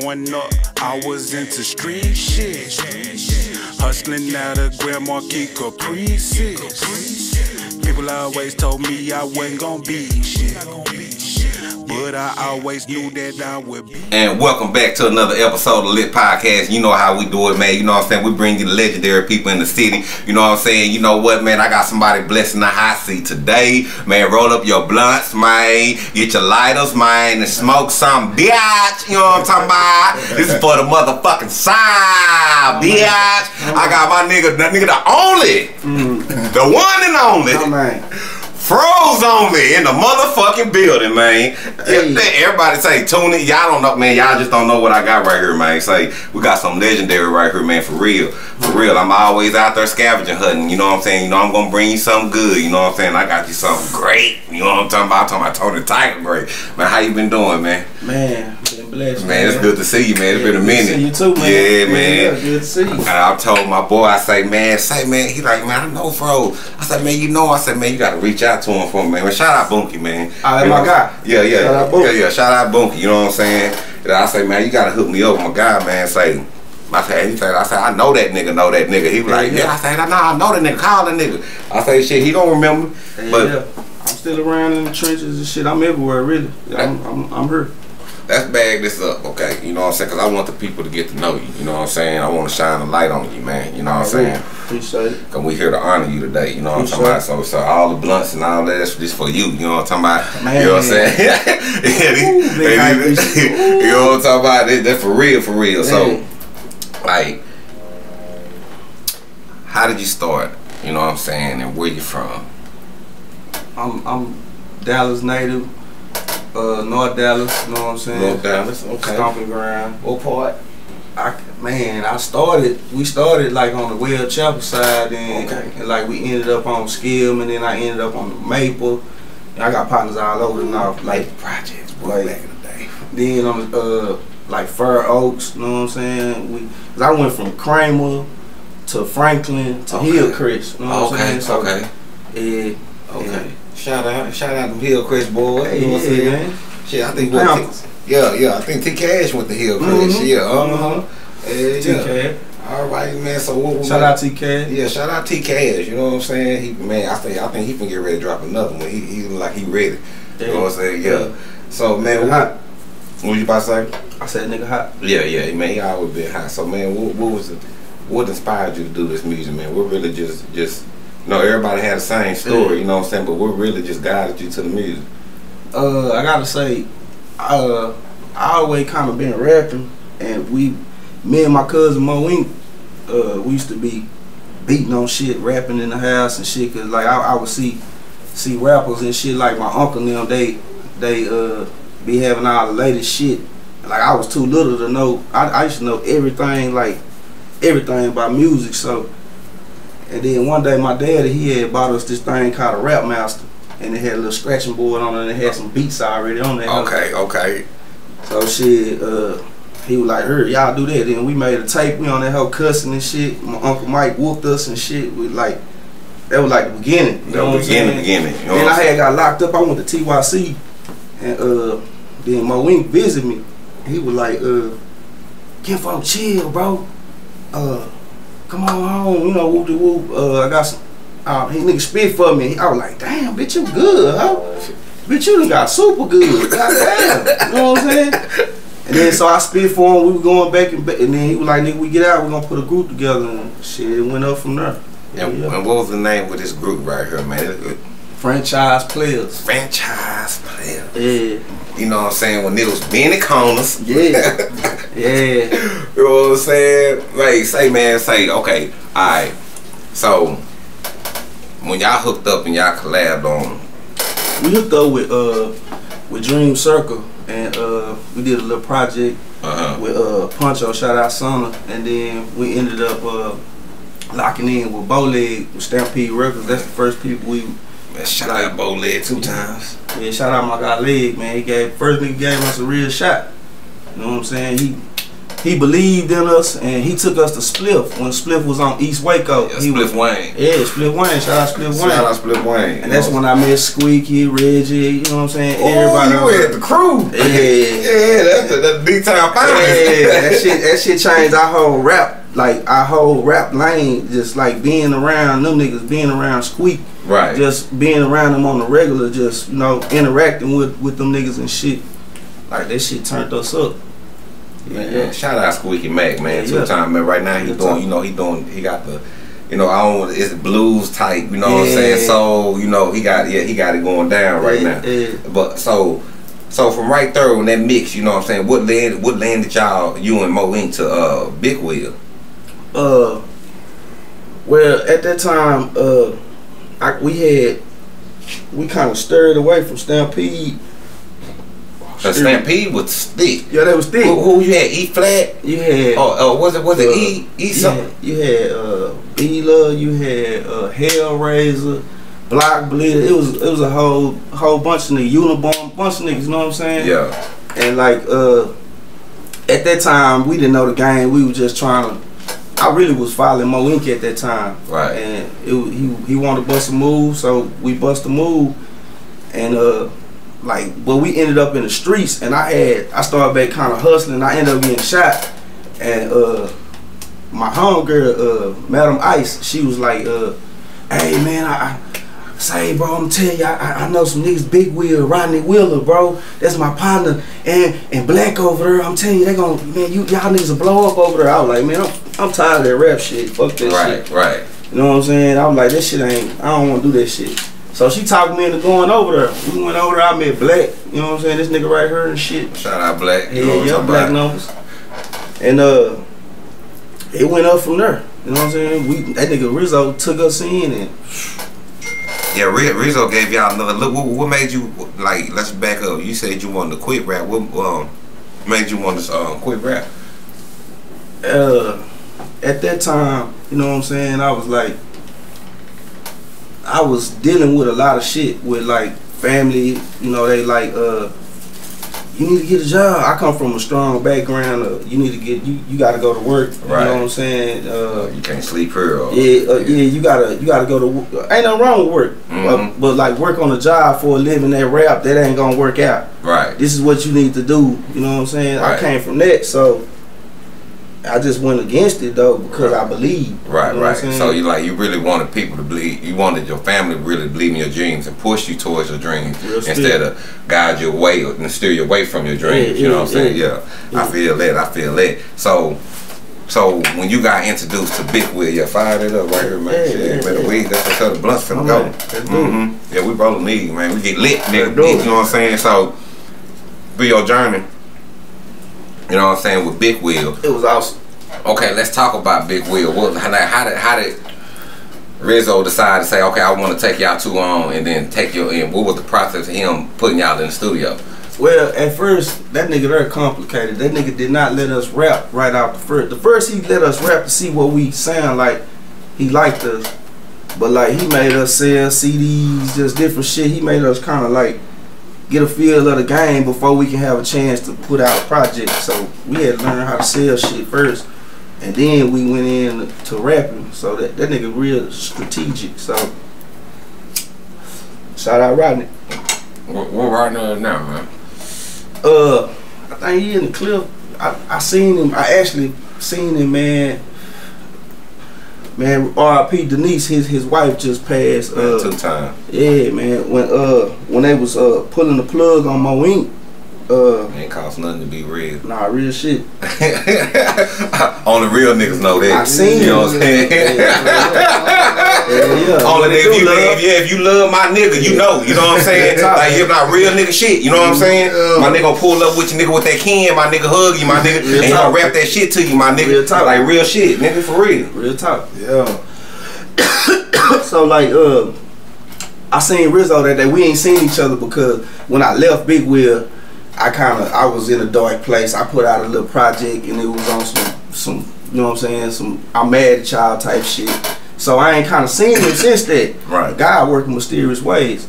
growing up, I was into street shit. Hustling out of Grand Marquis Caprices. People always told me I wasn't gonna be shit. But I always knew that I would be. And welcome back to another episode of Lit Podcast. You know how we do it, man. You know what I'm saying? We bring you the legendary people in the city. You know what I'm saying? You know what, man? I got somebody blessing the hot seat today. Man, roll up your blunts, man. Get your lighters, man, and smoke some bitch. You know what I'm talking about? This is for the motherfucking side, bitch. I got my nigga, that nigga the only, the one and only. Oh, man. Froze Ony in the motherfucking building, man. Hey. Everybody say tune it. Y'all don't know, man. Y'all just don't know what I got right here, man. Say we got some legendary right here, man. For real, for real. I'm always out there scavenging hunting. You know what I'm saying? You know I'm gonna bring you something good. You know what I'm saying? I got you something great. You know what I'm talking about? I'm talking about Tony Tiger great. Man, how you been doing, man? Man, Man, it's good to see you, man. It's been a minute. see you too, man. Yeah, man. Yeah, good to see you. And I told my boy, I say, man, say, man, he like, man, I know Fro. I said, man, you know, I said, man, you gotta reach out to him for me, man. shout out Bunky, man. Ah, that's You my know? guy. Yeah, yeah, Shout out yeah, Bunky. yeah. Shout out Bunky. You know what I'm saying? And I say, man, you gotta hook me up with my guy, man. Say, I said, he said, I said, I know that nigga, know that nigga. He was like, Yeah, yeah. yeah. I said, nah, I know that nigga. Call that nigga. I say, shit, he don't remember, Yeah, but yeah. I'm still around in the trenches and shit. I'm everywhere, really. I'm, I'm, I'm here. Let's bag this up, okay? You know what I'm saying? Cause I want the people to get to know you. You know what I'm saying? I want to shine a light on you, man. You know what I'm saying? Appreciate it. Cause we here to honor you today, you know what I'm talking about? So, so all the blunts and all that, just for you, you know what I'm talking about? Man. You know what I'm saying? Ooh, big hype these- is- you know what I'm talking about? That- That's for real, for real. So, like, how did you start? You know what I'm saying? And where you from? I'm, I'm Dallas native, uh, North Dallas. You know what I'm saying? North Dallas, okay. Stomping ground. What part? I, man, I started. We started like on the Well Chapel side, and, Okay. and like we ended up on Skilm, and then I ended up on the Maple. And I got partners all over the north, like projects, boy, Like- back in the day. Then on uh like Fur Oaks, you know what I'm saying? We cause I went from Kramer to Franklin to Okay. Hillcrest, you know what I'm Okay, saying? So, okay, Yeah, okay. Shout out, shout out to Hillcrest boy. Hey, you know what I'm saying? man. Shit, I think what? T- yeah, yeah. I think T Cash went to Hillcrest. Mhm. Yeah, uh huh. Mhm. Yeah, TK. All right, man. So what? Shout out TK. Yeah, shout out T Cash. You know what I'm saying? He man, I think I think he can get ready to drop another one. He he like he ready. You know what I'm saying? Yeah. So man, what, Hot. what you about to say? I said nigga hot. Yeah, yeah, man. He always been hot. So man, what, what was it? What inspired you to do this music, man? What really just just know everybody had the same story. You know what I'm saying? But what really just guided you to the music? Uh I gotta say, uh I always kinda been rapping and we me and my cousin Mo Ink, uh, we used to be beating on shit, rapping in the house and shit, cause like I, I would see see rappers and shit like my uncle and them, they they uh be having all the latest shit. Like I was too little to know. I, I used to know everything, like everything about music. So, and then one day my daddy he had bought us this thing called a Rap Master, and it had a little scratching board on it, and it had some beats already on there. Okay, okay. So shit, uh, he was like, "Her, y'all do that." Then we made a tape. We on that whole cussing and shit. My uncle Mike whooped us and shit. We like, that was like the beginning. You The know I'm beginning, beginning. You know Then I had got locked up. I went to TYC, and uh, then my wing visited me. He was like, uh, "Get folk chill, bro. Uh, come on home. You know, whoop de whoop. Uh, I got some." Uh, he nigga spit for me. I was like, "Damn, bitch, you good, huh? Bitch, you done got super good. Goddamn. you know what I'm saying?" And then so I spit for him. We were going back and back, and then he was like, "Nigga, we get out. We're gonna put a group together." And shit, it went up from there. And, Yeah. and what was the name of this group right here, man? Franchize Playaz. Franchize Playaz. Yeah. You know what I'm saying? When it was Benny Corners. Yeah. Yeah. You know what I'm saying? Like, say, man, say, okay, alright. So, when y'all hooked up and y'all collabed on, We hooked up with uh with Dream Circle and uh we did a little project uh-huh. with uh Poncho, shout out Sona, and then we ended up uh locking in with Bo Leg with Stampede Records. That's the first people we Man, shout out Bo Leg two times. yeah, shout out my guy Leg, man. He gave first nigga gave us a real shot. You know what I'm saying? He he believed in us and he took us to Spliff when Spliff was on East Waco. Yeah, he Spliff was, Wayne. Yeah, Spliff Wayne. Shout out Spliff Wayne. Shout out Spliff Wayne. And that's when I met Squeaky, Reggie, you know what I'm saying? Everybody Everybody. you had the crew. Yeah. yeah, that's the, that's the big time Yeah, that shit that shit changed our whole rap, like our whole rap lane, just like being around them niggas, being around Squeak, right. just being around them on the regular, just you know, interacting with with them niggas and shit. Like that shit turned us up. Man, yeah. Shout out Squeaky Mac, man. Yeah, Two time man. Right now he Two doing, time. you know, he doing, he got the, you know, I don't, it's blues type. You know what I'm Yeah. saying? So you know, he got, yeah, he got it going down right Yeah, now. yeah. But so, so from right there on that mix, you know what I'm saying? What led, what landed y'all, you and Mo into uh Big Wheel? Uh, well, at that time, uh, I, we had we kind of stirred away from Stampede. The Stampede was thick. Yeah, that was thick. Who, who you had? E flat? You had Oh, oh, was it was it Uh, E E you something? had, you had uh Bela, you had uh Hellraiser, Block Bleeder. It was it was a whole whole bunch of niggas, Unibomb, bunch of niggas, you know what I'm saying? Yeah. And like uh at that time we didn't know the game. We were just trying to I really was following Mo Ink at that time. Right. And it, he he wanted to bust a move, so we bust a move. And uh like but we ended up in the streets and I had I started back kind of hustling. I ended up getting shot. And uh my homegirl, uh, Madam Ice, she was like, uh, hey man, I, I say bro, I'm telling you, I, I know some niggas, Big Wheel, Rodney Wheeler, bro. That's my partner. And and Black over there, I'm telling you, they gonna man, you y'all niggas will blow up over there. I was like, man, I'm, I'm tired of that rap shit. Fuck that Right, shit. right. Right. You know what I'm saying? I was like, this shit ain't, I don't wanna do that shit. So she talked me into going over there. We went over there, I met Black, you know what I'm saying? This nigga right here and shit. Shout out Black. You Yeah, know yeah, black numbers. And uh it went up from there. You know what I'm saying? We that nigga Rizzo took us in and Yeah, Ri- Rizzo gave y'all another look. What, what made you like? Let's back up. You said you wanted to quit rap. What um made you want to um, quit rap? uh at that time, you know what I'm saying, I was like I was dealing with a lot of shit with like family, you know, they like uh you need to get a job. I come from a strong background. Of, you need to get you. You got to go to work. Right. You know what I'm saying? Uh, You can't sleep here. Or, Yeah, uh, yeah, you gotta you gotta go to. wo- Ain't nothing wrong with work, Mhm. but, but like work on a job for a living that rap that ain't gonna work out. Right. This is what you need to do. You know what I'm saying? Right. I came from that, so I just went against it though because I believe. Right, you know right. So you like you really wanted people to believe. You wanted your family to really believe in your dreams and push you towards your dreams Real instead still. of guide you away or- and steer you away from your dreams. Yeah, you know what I'm saying? yeah. Yeah. I feel that. I feel that. So. So when you got introduced to Big Wheel, you fired it up right here, man. Yeah, yeah, better yeah. weed. That's tell the blunts finna go. on, let's do it. hmm Yeah, we rolling these, man. We get lit, nigga. You know what I'm saying? So through your journey, you know what I'm saying, with Big Wheel, it was awesome. Okay, let's talk about Big Wheel. What, how, how did how did Rizzo decide to say, okay, I want to take y'all too on, and then take you in? What was the process of him putting y'all in the studio? Well, at first, that nigga very complicated. That nigga did not let us rap right out the first. The first he let us rap to see what we sound like. He liked us, but like he made us sell CDs, just different shit. He made us kind of like get a feel of the game before we can have a chance to put out a project. So we had to learn how to sell shit first, and then we went in to rapping. So that that nigga real strategic. So shout out Rodney. What, what now, now, man? Uh, I think he in the clip. I, I seen him. I actually seen him, man. Man, R.I.P. Denise, his his wife just passed. Uh, two time. yeah, man. When uh when they was uh pulling the plug on Mo Ink. Uh, Ain't cost nothing to be real. nah, real shit. Only real niggas know that. I seen you know what I'm saying? Yeah, yeah. Only if you, love? if, yeah, if you love my nigga, you know. You know what I'm saying? Yeah. like if not real nigga shit, you know what I'm saying? Yeah. My nigga gonna pull up with you nigga with that can, my nigga hug you, my nigga, Real and he gonna rap that shit to you, my nigga. Real talk. Like real shit, nigga for real. Real talk. Yeah. so like uh I seen Rizzo that day. We ain't seen each other because when I left Big Wheel, I kinda I was in a dark place. I put out a little project and it was on some some you know what I'm saying, some I'm mad at y'all type shit. So I ain't kinda seen him since that. Right. God working mysterious ways.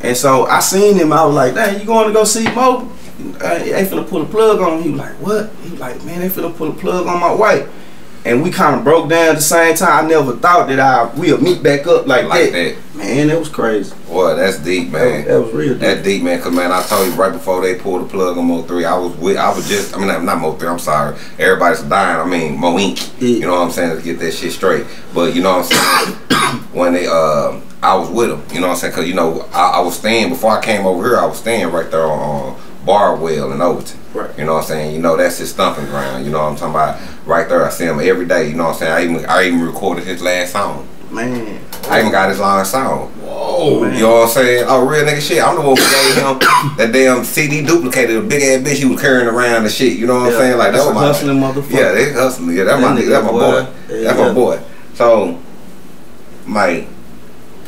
And so I seen him, I was like, dang, you going to go see Mo? they finna pull a plug on. him." He was like, what? He was like, man, they finna pull a plug on my wife. And we kind of broke down at the same time. I never thought that I we'll meet back up like, Like that. that. Man, that was crazy. Boy, that's deep, man. that was real. Deep. That deep. man. Cause man, I told you right before they pulled the plug on Mo three, I was with, I was just, I mean, not, not Mo three. I'm sorry. Everybody's dying. I mean, Mo Ink. Yeah. You know what I'm saying? To get that shit straight. But you know what I'm saying? when they, uh, I was with them. You know what I'm saying? Cause you know, I, I was staying before I came over here. I was staying right there on uh, Barwell in Overton. Right. You know what I'm saying? You know that's his stomping ground. You know what I'm talking about? Right there, I see him every day. You know what I'm saying? I even, I even recorded his last song. Man. I even got his last song. Whoa, man. You know what I'm saying? Oh, real nigga shit. I'm the one who gave him that damn CD duplicated, a big ass bitch he was carrying around the shit. You know what I'm saying? Like that's that a was my hustling motherfucker. Yeah, they hustling. Yeah, that's That my nigga. nigga, That's my boy. boy. Yeah, That's my boy. So, Mike,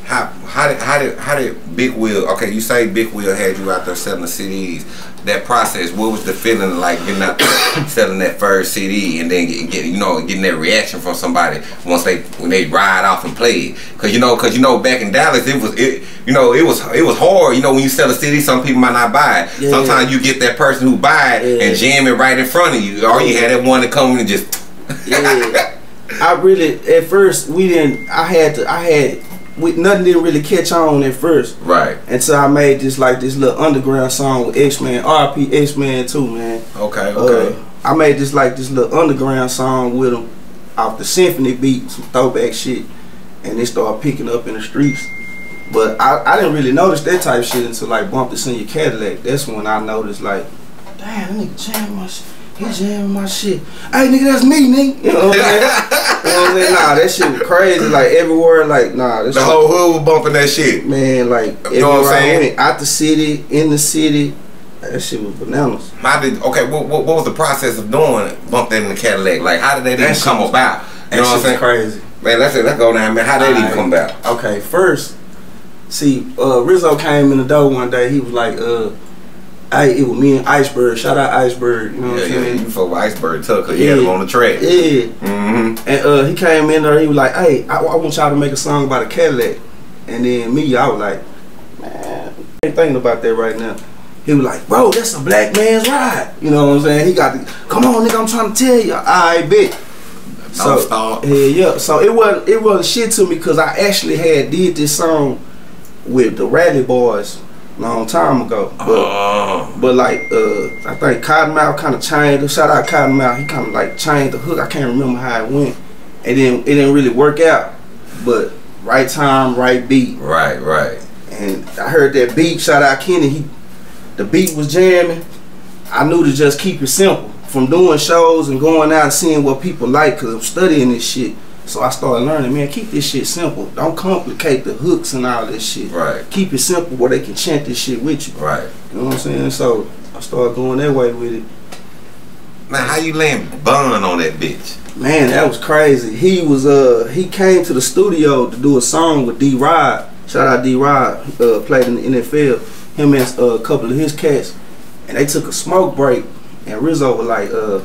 how how did how did how did Big Wheel? Okay, you say Big Wheel had you out there selling the CDs. That process, what was the feeling like getting out there selling that first CD and then get, get you know getting that reaction from somebody once they when they ride off and play it? Cause you know, cause you know back in Dallas it was it you know it was it was hard. You know when you sell a CD, some people might not buy it. Yeah. Sometimes you get that person who buy it Yeah. and jam it right in front of you, or you had that one that come in and just yeah. I really at first we didn't. I had to. I had. We, nothing didn't really catch on at first right. until I made this like this little underground song with X Man, RP X Man too, man. Okay. Okay. Uh, I made this like this little underground song with him off the symphony beat, some throwback shit, and it started picking up in the streets. But I, I didn't really notice that type of shit until like Bump This in Your Cadillac. That's when I noticed like, damn, that nigga jamming my shit. He jamming my shit. Hey nigga, that's me, nigga. You know what I'm saying? you know what I'm saying? Nah, that shit was crazy. Like everywhere, like nah, that the shit, whole hood was bumping that shit. man, like You know what I'm everywhere I saying? went, out the city, in the city, that shit was bananas. How did okay? What, what, what was the process of doing bump that in the Cadillac? Like how did that, That even come was- about? You know what I'm saying? crazy. Man, let's let's go down, man. How did that even come about? Okay, first, see, uh, Rizzo came in the door one day. He was like, uh, I, it was me and Iceberg. Shout out Iceberg. You know what Yeah, I'm yeah. saying? You fuck with Iceberg Tucker. He had him on the track. Yeah. Mm-hmm. And uh, he came in there. He was like, "Hey, I, I want y'all to make a song about a Cadillac." And then me, I was like, "Man, I ain't thinking about that right now." He was like, "Bro, that's a black man's ride." You know what I'm saying? He got the, come on, nigga. I'm trying to tell you. I bet. So yeah, yeah. So it wasn't it wasn't shit to me because I actually had did this song with the Rally Boys long time ago. But Oh, but like uh I think Cottonmouth kind of changed. Shout out Cottonmouth. He kind of like changed the hook. I can't remember how it went. And then it didn't really work out. But right time, right beat. right, right. And I heard that beat. Shout out Kenny. He the beat was jamming. I knew to just keep it simple. From doing shows and going out and seeing what people like, cause I'm studying this shit. So I started learning, man, keep this shit simple. Don't complicate the hooks and all this shit. Right. Keep it simple where they can chant this shit with you. Right. You know what I'm saying? So I started going that way with it. Man, how you laying Bun on that bitch? Man, that was crazy. He was uh he came to the studio to do a song with D Rod. Shout out D Rod, uh played in the NFL. Him and uh, a couple of his cats. And they took a smoke break and Rizzo was like, uh,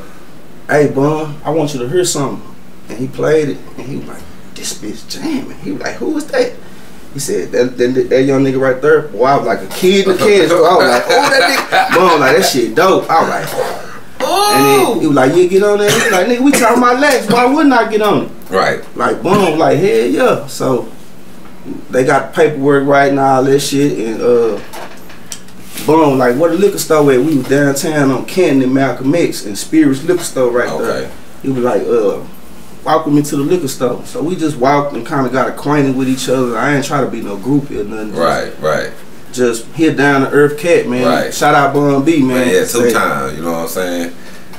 hey Bun, I want you to hear something. And he played it and he was like, This bitch jamming. He was like, Who is that? He said that, that, that young nigga right there, boy, I was like a kid in the candy store. I was like, oh that nigga Bun, like that shit dope. I was like, and then he was like, "You get on there." He was like, "Nigga, we talking about legs. Why wouldn't I get on it?" Right. Like, boom, like hell yeah. So they got paperwork right now, all that shit, and uh, boom, like where the liquor store at? We was downtown on Canton and Malcolm X and Spirits Liquor Store right Okay. there. He was like, uh, walk with me to the liquor store. So we just walked and kind of got acquainted with each other. I ain't try to be no groupie or nothing. Just- Right. Right. Just hit down the Earth Cat, man. Right. Shout out Bun B, man. Man, yeah, two times. You know what I'm saying?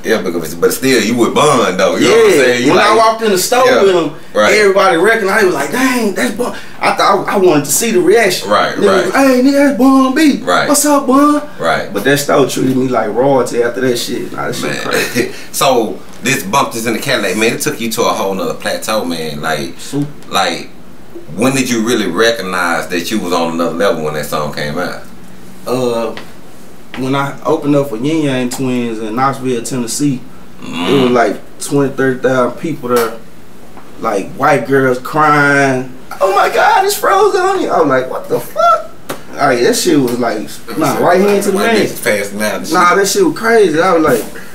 Yeah, because but still, you with Bun though. You yeah, know what I'm saying? You when I walked in the store Yeah, with him, right. everybody recognized. He was like, "Dang, that's Bun." I thought I wanted to see the reaction. Right, Nigga was, right. Hey, nigga, that's Bun B. Right. What's up, Bun? Right. But that store treated me like royalty after that shit. Nah, that shit so this bump this in the Cadillac, man, it took you to a whole nother plateau, man. Like, like, when did you really recognize that you was on another level when that song came out? Uh, when I opened up for Ying Yang Twins in Knoxville, Tennessee, it was like 20, 30,000 people there. Like white girls crying. Oh my God, it's frozen on you. I'm like, what the fuck? Like that shit was like nah right hand to the man. out. and Nah, that shit was crazy. I was like,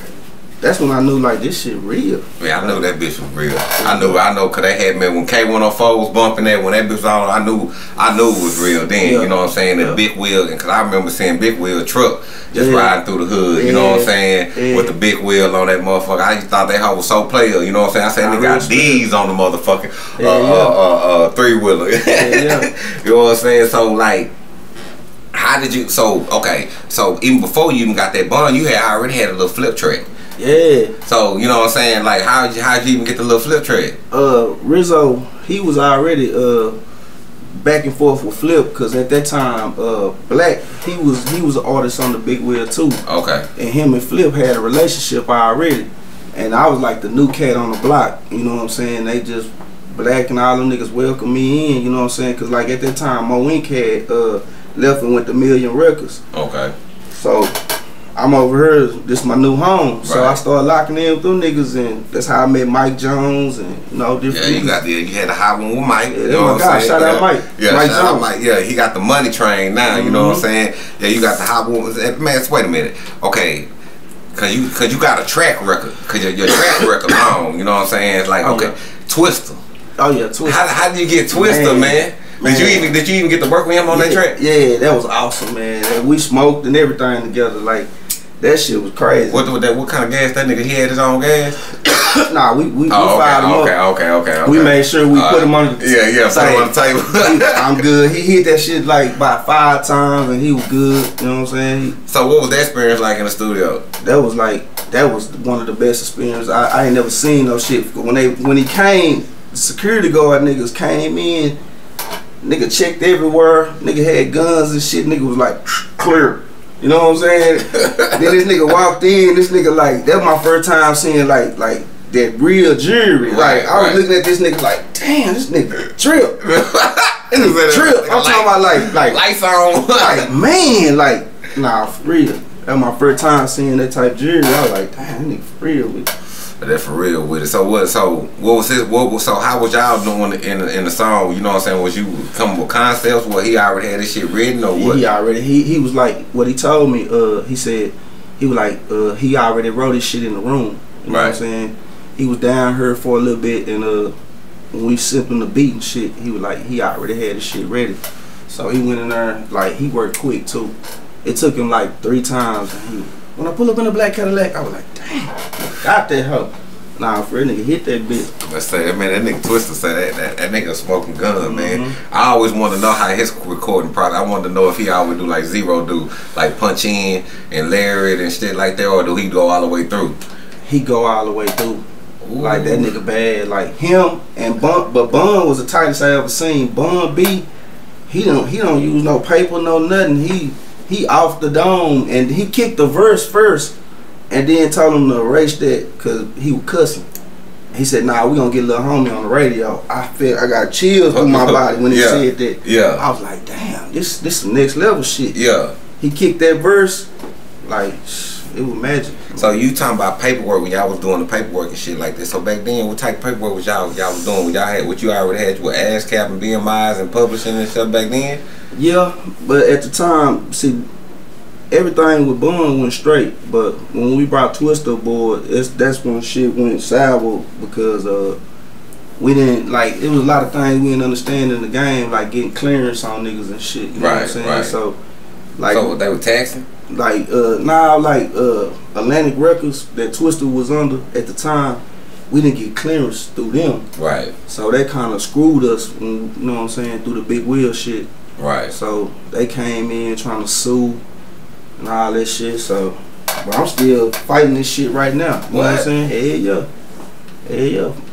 that's when I knew like this shit real. Yeah, I knew that bitch was real. I knew, I know, cause they had me when K104 was bumping that. When that bitch was on, I knew, I knew it was real. Then Yeah. you know what I'm saying? The Yeah. big wheel, and cause I remember seeing big wheel truck just Yeah. riding through the hood. You know what I'm saying? With the big wheel on that motherfucker. I just thought that hoe was so player. You know what I'm saying? I said, nigga got. D's on the motherfucking uh, uh, uh, uh, three wheeler. you know what I'm saying? So like. How did you? So okay. So even before you even got that bond, you had already had a little flip track. Yeah. So you know what I'm saying? Like how did you how would you even get the little flip track? Uh, Rizzo, he was already uh back and forth with Flip because at that time, uh, Black, he was he was an artist on the Big Wheel too, Okay. and him and Flip had a relationship already, and I was like the new cat on the block. You know what I'm saying? They just Black and all them niggas welcomed me in. You know what I'm saying? Because like at that time, Mo Ink had uh left and went to Million Records. Okay. So I'm over here. This is my new home. So Right. I started locking in with them niggas, and that's how I met Mike Jones and you know Yeah, you got the you had the hot one with Mike. Yeah, you know my guy. I'm saying? Shout out. Mike. Yeah, Mike shout out Mike. Yeah, he got the money train now. You know what I'm Mhm. saying? Yeah, you got the hot one. Man, wait a minute. Okay. Cause you, cause you got a track record, cause your, your track record long. You know what I'm saying? It's like Oh, okay, yeah. Twista. Oh yeah, Twista. How, how did you get Twista, man? Man. Did you even did you even get to work with him on yeah, that track? Yeah, that was awesome, man. And we smoked and everything together. Like that shit was crazy. What what that what kind of gas that nigga? He had his own gas. nah, we we, we Oh, fired him okay, up. okay, okay, okay, We made sure we All put him on the Yeah, yeah, put him on the table. I'm good. He hit that shit like about five times and he was good. You know what I'm saying? So what was that experience like in the studio? that was like that was one of the best experiences. I, I ain't never seen no shit. When they when he came, the security guard niggas came in. Nigga checked everywhere. Nigga had guns and shit. Nigga was like clear. You know what I'm saying? then this nigga walked in. This nigga like that was my first time seeing like like that real jewelry. Right, like I was right. looking at this nigga like, damn, this nigga drip. This drip. I'm talking about like like lights on. like man, like nah, for real. That was my first time seeing that type of jewelry. I was like, damn, that nigga for real with it. That's for real with it. So what? So what was his? What was? So how was y'all doing in the, in the song? You know what I'm saying? Was you coming with concepts? What he already had this shit written or what? He already he he was like what he told me. Uh, he said he was like uh he already wrote his shit in the room. You know what Right. I'm saying? He was down here for a little bit, and uh when we sipping the beat and shit, he was like he already had his shit ready. So he went in there like he worked quick too. It took him like three times. And he, when I pull up in the black Cadillac, I was like, damn, got that hoe. Nah, for a nigga hit that bitch. Let's say, man, that nigga Twista said that, that, that nigga smoking gun, man. Mm-hmm. I always wanted to know how his recording process. I wanted to know if he always do like zero do, like punch in and layer it and shit like that, or do he go all the way through? He go all the way through. Ooh. Like that nigga bad. Like him and Bun, but Bun was the tightest I ever seen. Bun B, he don't he don't use no paper, no nothing. He he off the dome and he kicked the verse first, and then told him to erase that because he was cussing. He said, "Nah, we gonna get a little homie on the radio." I feel I got chills through my body when he Yeah. said that. Yeah. I was like, "Damn, this this some next level shit." Yeah. He kicked that verse, like it was magic. So you talking about paperwork when y'all was doing the paperwork and shit like this. So back then, what type of paperwork was y'all y'all was doing? Y'all had what you already had with ASCAP and BMIs and publishing and stuff back then. Yeah, but at the time, see, everything with Bun went straight. But when we brought Twista aboard, it's, that's when shit went sour because uh, we didn't like. It was a lot of things we didn't understand in the game, like getting clearance on niggas and shit. You know what I'm Right, saying? right. So, like, so they were taxing. Like uh, now, like uh, Atlantic Records that Twista was under at the time, we didn't get clearance through them. Right. So that kind of screwed us. When, you know what I'm saying? Through the big wheel shit. Right. So they came in trying to sue and all that shit. So, but I'm still fighting this shit right now. You know what I'm saying? Hell yeah, hell yeah.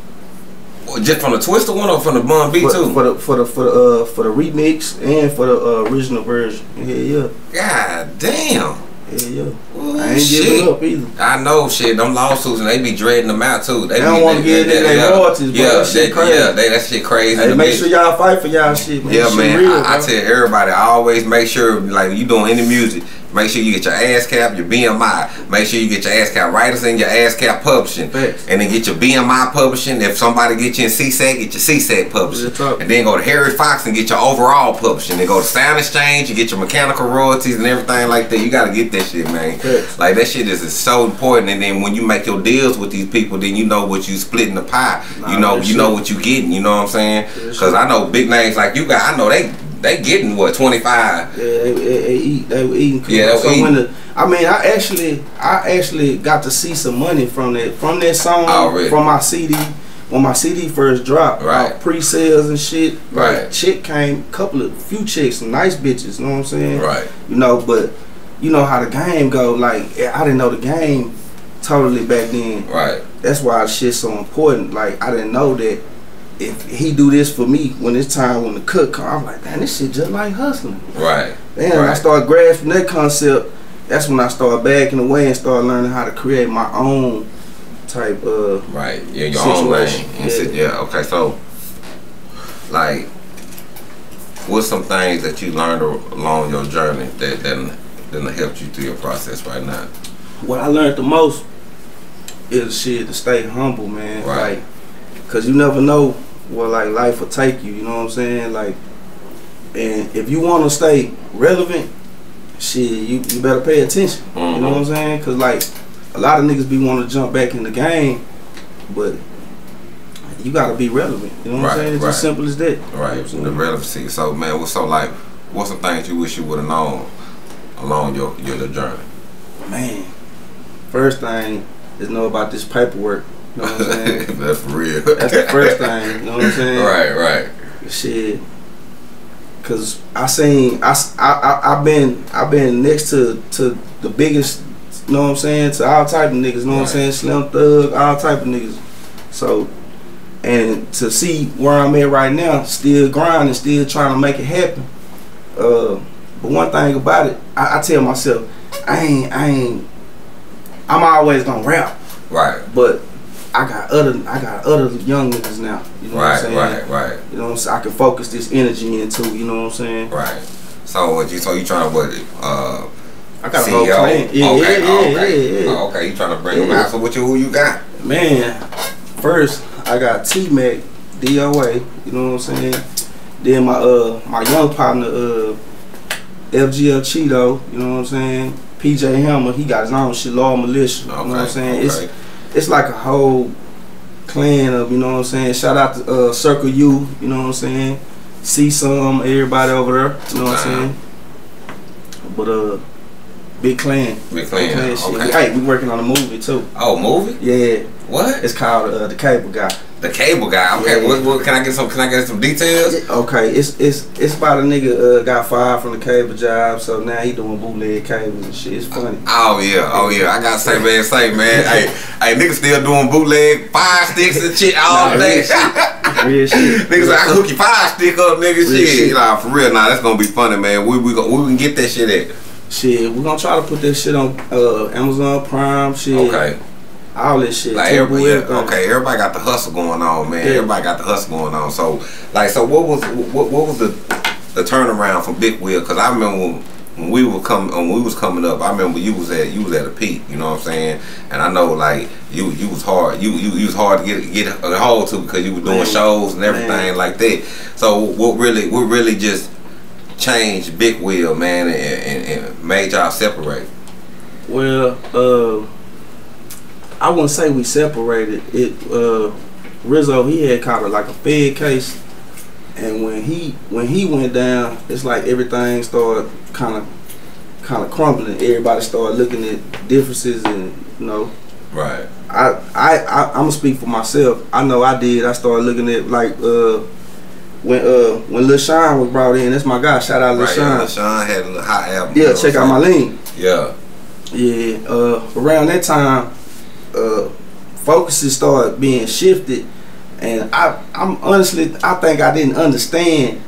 Just from the Twista one or from the Bun B For, too? for the for the for the uh for the remix and for the uh, original version. Yeah, yeah, God damn. Yeah, yeah. Ooh, I ain't shit. giving up either. I know shit. Them lawsuits and they be dreading them out too. They don't wanna get niggas they yeah, royalties. Yeah, That shit they- crazy. yeah, they, that shit crazy. Hey, make bitch- sure y'all fight for y'all shit, man. Yeah, man. Real, I, I tell everybody, I always make sure, like, you doing any music, Make sure you get your ASCAP, your BMI. Make sure you get your ASCAP writers and your ASCAP publishing. Facts. And then get your BMI publishing. If somebody get you in SESAC, get your SESAC publishing. And then go to Harry Fox and get your overall publishing. Then go to SoundExchange and get your mechanical royalties and everything like that. You gotta get that shit, man. Facts. Like that shit is, is so important. And then when you make your deals with these people, then you know what you splitting the pie. Nah, you know, you know what you getting. You know what I'm saying? Because shit. I know big names like you got. I know they they getting what 25. Yeah, they, they, they eat. They were eating. Yeah, they were so eating. when the, I mean, I actually, I actually got to see some money from that, from that song, from my CD. When my CD first dropped, Right. uh, pre-sales and shit. Right. Like, chick came, couple of few chicks, some nice bitches. You know what I'm saying? Right. You know, but you know how the game go. Like, I didn't know the game totally back then. Right. That's why shit's so important. Like, I didn't know that. If he do this for me when it's time when the cut come, I'm like, man, this shit just like hustling. Right. Then I start grasping that concept. That's when I start backing away and start learning how to create my own type of. Right. Yeah, your own lane. Situation. And sit- Yeah. yeah. Okay. So, like, what's some things that you learned along your journey that that that helped you through your process right now? What I learned the most is shit to stay humble, man. Right. Like, cause you never know where like life will take you. You know what I'm saying? Like, and if you want to stay relevant, shit, you, you better pay attention. You Mhm. know what I'm saying? Cause like, a lot of niggas be want to jump back in the game, but you gotta be relevant. You know what Right, I'm saying? It's right. as simple as that. Right. You know The relevancy. So, man, what's so like? What's some things you wish you would have known along your, your journey? Man, first thing is know about this paperwork. You know what I'm saying? That's for real. That's the first thing. You know what I'm saying? Right. Right. Shit. Cause I seen I I I have been I've been next to to the biggest. You know what I'm saying? To all type of niggas. You know what I'm saying? Slim Thug, all type of niggas. So. And to see where I'm at right now, still grinding, still trying to make it happen. Uh, but one thing about it, I, I tell myself, I ain't, I ain't, I'm always gonna rap. Right. But I got other I got other young niggas now. You know what I'm Right. saying? Right. Right. Right. You know what I'm saying? I can focus this energy into, you know what I'm saying? Right. So what you so you trying to what uh I got a whole plan. Yeah, okay, yeah, oh, okay. yeah, yeah. Oh, okay, you trying to bring them Yeah. out. So what you who you got? Man, first I got T Mac, DOA, you know what I'm saying? Then my uh my young partner, uh FGL Cheeto, you know what I'm saying? PJ Hammer, he got his own shit, Law Militia. You know what I'm saying? okay. It's it's like a whole clan of, you know what I'm saying? Shout out to uh, Circle U, you know what I'm saying? See some, everybody over there, you know what I'm saying? But uh, big clan. Big clan, shit. okay. Hey, we working on a movie too. Oh, movie? Yeah, What? it's called uh, The Cable Guy. The cable guy. Okay, Yeah. what, what can I get some can I get some details? Okay, it's it's it's about a nigga uh, got fired from the cable job, so now he doing bootleg cables and shit. It's funny. Oh yeah, oh yeah. I gotta say, man, say, man, hey, hey, niggas still doing bootleg five sticks and shit all Nah, day. real shit. Real niggas, like, I can hook you five stick up, nigga. Shit, shit. nah, for real, nah, that's gonna be funny, man. We we go, we can get that shit at. Shit, we're gonna try to put this shit on uh, Amazon Prime. Shit, Okay, all this shit. like everybody, yeah, okay, everybody got the hustle going on, man. Yeah. Everybody got the hustle going on. So, like, so what was what, what was the the turnaround from Big Wheel? Cause I remember when, when we were coming when we was coming up, I remember you was at you was at a peak. You know what I'm saying? And I know like you you was hard you you, you was hard to get get a hold to because you were doing Man. shows and everything Man. like that. So what really what really just changed Big Wheel, man, and, and, and made y'all separate? Well, uh, I wouldn't say we separated. It uh, Rizzo he had caught a, like a fed case, and when he when he went down, it's like everything started kind of kind of crumbling. Everybody started looking at differences, and you know, Right. I I, I I'm gonna speak for myself. I know I did. I started looking at like uh. When uh when Lil Sean was brought in, that's my guy. Shout out Lil Right. Sean. Yeah, Sean had a hot album. Yeah, check out my I'm lean. Yeah. Yeah, uh, around that time, uh, focuses started being shifted, and I, I'm honestly, I think I didn't understand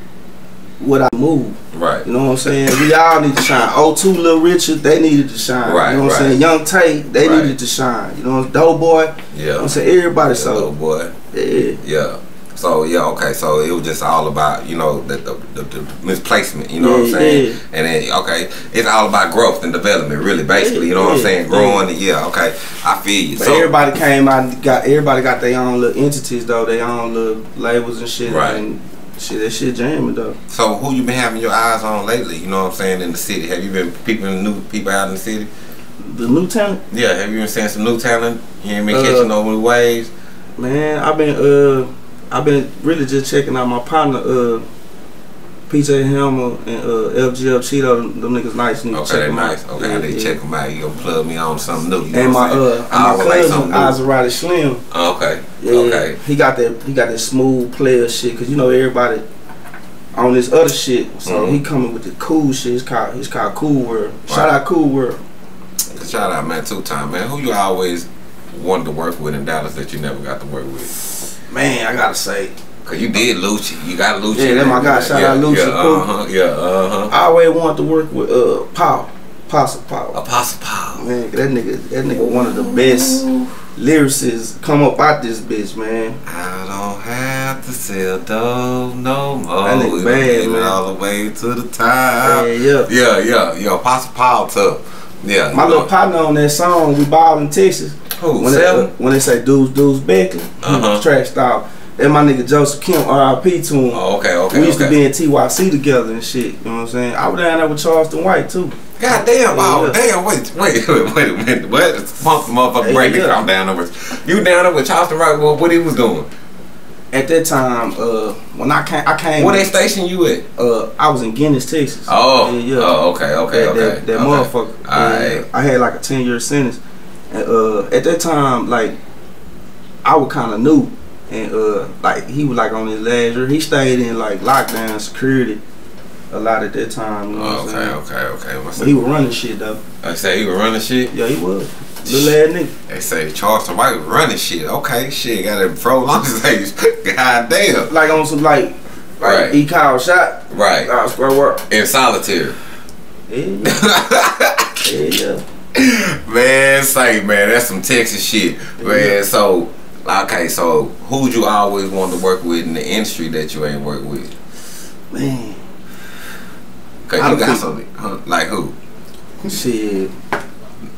what I moved. Right. You know what I'm saying? We all need to shine. O2, Lil Richard, they needed to shine. Right, You know what right. I'm saying? Young Tate, they Right. needed to shine. You know, what Doughboy. You know what Yeah. I'm saying? Everybody. Little So boy. yeah, Yeah. So yeah, okay. So it was just all about you know the the, the, the misplacement. You know what I'm saying? yeah. And then okay, it's all about growth and development, really, basically. You know what I'm saying? Growing. and Yeah, okay. I feel you. But So everybody came out, got everybody got their own little entities though, their own little labels and shit. Right. And shit, that shit jamming though. so who you been having your eyes on lately? You know what I'm saying? In the city, have you been peeping new people out in the city? The new talent, Yeah, have you been seeing some new talent? You ain't been Uh, catching no new waves? man. I've been uh, I've been really just checking out my partner uh, PJ Hammer and uh, FGL Cheeto. Them, them niggas nice. Need to Okay, check them nice. out. Okay, I Yeah, need to yeah. check them out. You gonna plug me on something new? You And my uh, I my like cousin new. Maserati Slim. Oh, okay. Yeah, Okay. he got that. He got that smooth player shit. Cause you know everybody on this other shit. So Mhm. he coming with the cool shit. It's called. It's called Cool World. Shout out Cool World. Shout out, man, two time, man. Who you always wanted to work with in Dallas that you never got to work with? Man, I gotta say, Cause you did Lucci. You got Lucci. Yeah, that my guy. Shout out Lucci, Yeah, uh huh. Yeah, uh huh. I always wanted to work with uh Paul, Apostle Paul. Apostle Paul. Man, that nigga, that nigga, one of the best lyricists come up out this bitch, man. I don't have to sell dope no more. That nigga bad, man. all the way to the top. Yeah, yeah. Yeah, yeah, yeah. Apostle Paul tough. Yeah. My little partner on that song, we ball in Texas. Who? When they, Seven? uh, when they say dudes, dudes, Beckley, Uh-huh. track style. And my nigga Joseph Kim, R.I.P. to him. Oh, okay, okay. we used okay. to be in TYC together and shit. You know what I'm saying? I was down there with Charleston White too. God damn, oh Yeah. damn, wait, wait, wait, wait a minute. What? Pump the motherfucking Hey, break it calm down over. You down there with Charleston White. what, what he was doing? At that time, uh, when I came, I came. What they station you at? uh, I was in Guinness, Texas. Oh, yeah, yeah. oh, okay, okay, that, okay. That, that okay. motherfucker. Uh, I had like a ten year sentence. And uh, at that time, like I was kind of new, and uh, like he was like on his last year. He stayed in like lockdown security a lot at that time. You know Oh, okay, okay, okay. But he was running shit though. I say he was running shit. Yeah, he was. Little ass nigga. They say Charleston White was running shit. Okay, shit, got it prolong his age. God damn. Like on some like, like Right. he called shot. Right. Uh, square work. In solitaire. Yeah, yeah, yeah. Man, say man, that's some Texas shit. Man, so okay, so who'd you always want to work with in the industry that you ain't worked with? Man, Cause I you got some huh, like who? shit.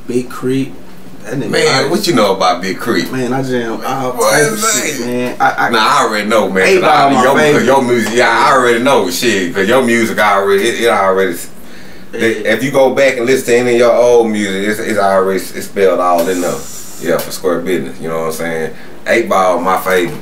Big Creek. Nigga. Man, I- what you know about Big K.R.I.T.? Man, I jam all What type of shit, man. I, I, Nah, I already know, man. Cause, I, your, favorite. your music, yeah, I already know shit. Cause your music I already, it, it already. If you go back and listen to any of your old music, it's, it's already it's spelled all in there. Yeah, for square business. You know what I'm saying? Eight ball, my favorite.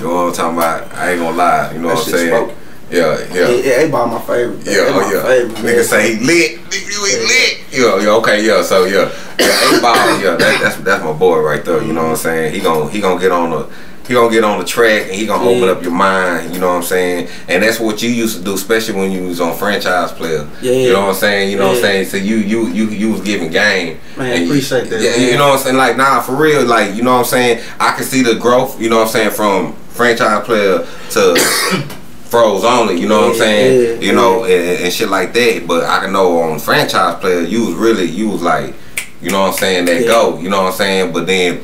You know what I'm talking about? I ain't gonna lie. You know That what I'm saying? smoke. Yeah, yeah, yeah. yeah, they my favorite. Yeah, oh yeah. Favorite, Nigga say he lit. Nigga, you ain't lit. Yeah, yeah, okay, yeah. So yeah, yeah, eight ball. Yeah, that, that's that's my boy right there. You know what I'm saying? He gon' he gonna get on the. He gonna get on the track and he gonna Yeah. open up your mind, you know what I'm saying? And that's what you used to do, especially when you was on franchise player. Yeah. You know what I'm saying? You know what I'm saying? So you you you you was giving game. Man, And you- appreciate that, Yeah, you know what I'm saying? Like nah, for real, like you know what I'm saying? I can see the growth, you know what I'm saying, from franchise player to froze only, you know what I'm saying? yeah, you know, yeah. and, and shit like that. But I can know on franchise player, you was really, you was like, you know what I'm saying, that Yeah. go, you know what I'm saying? But then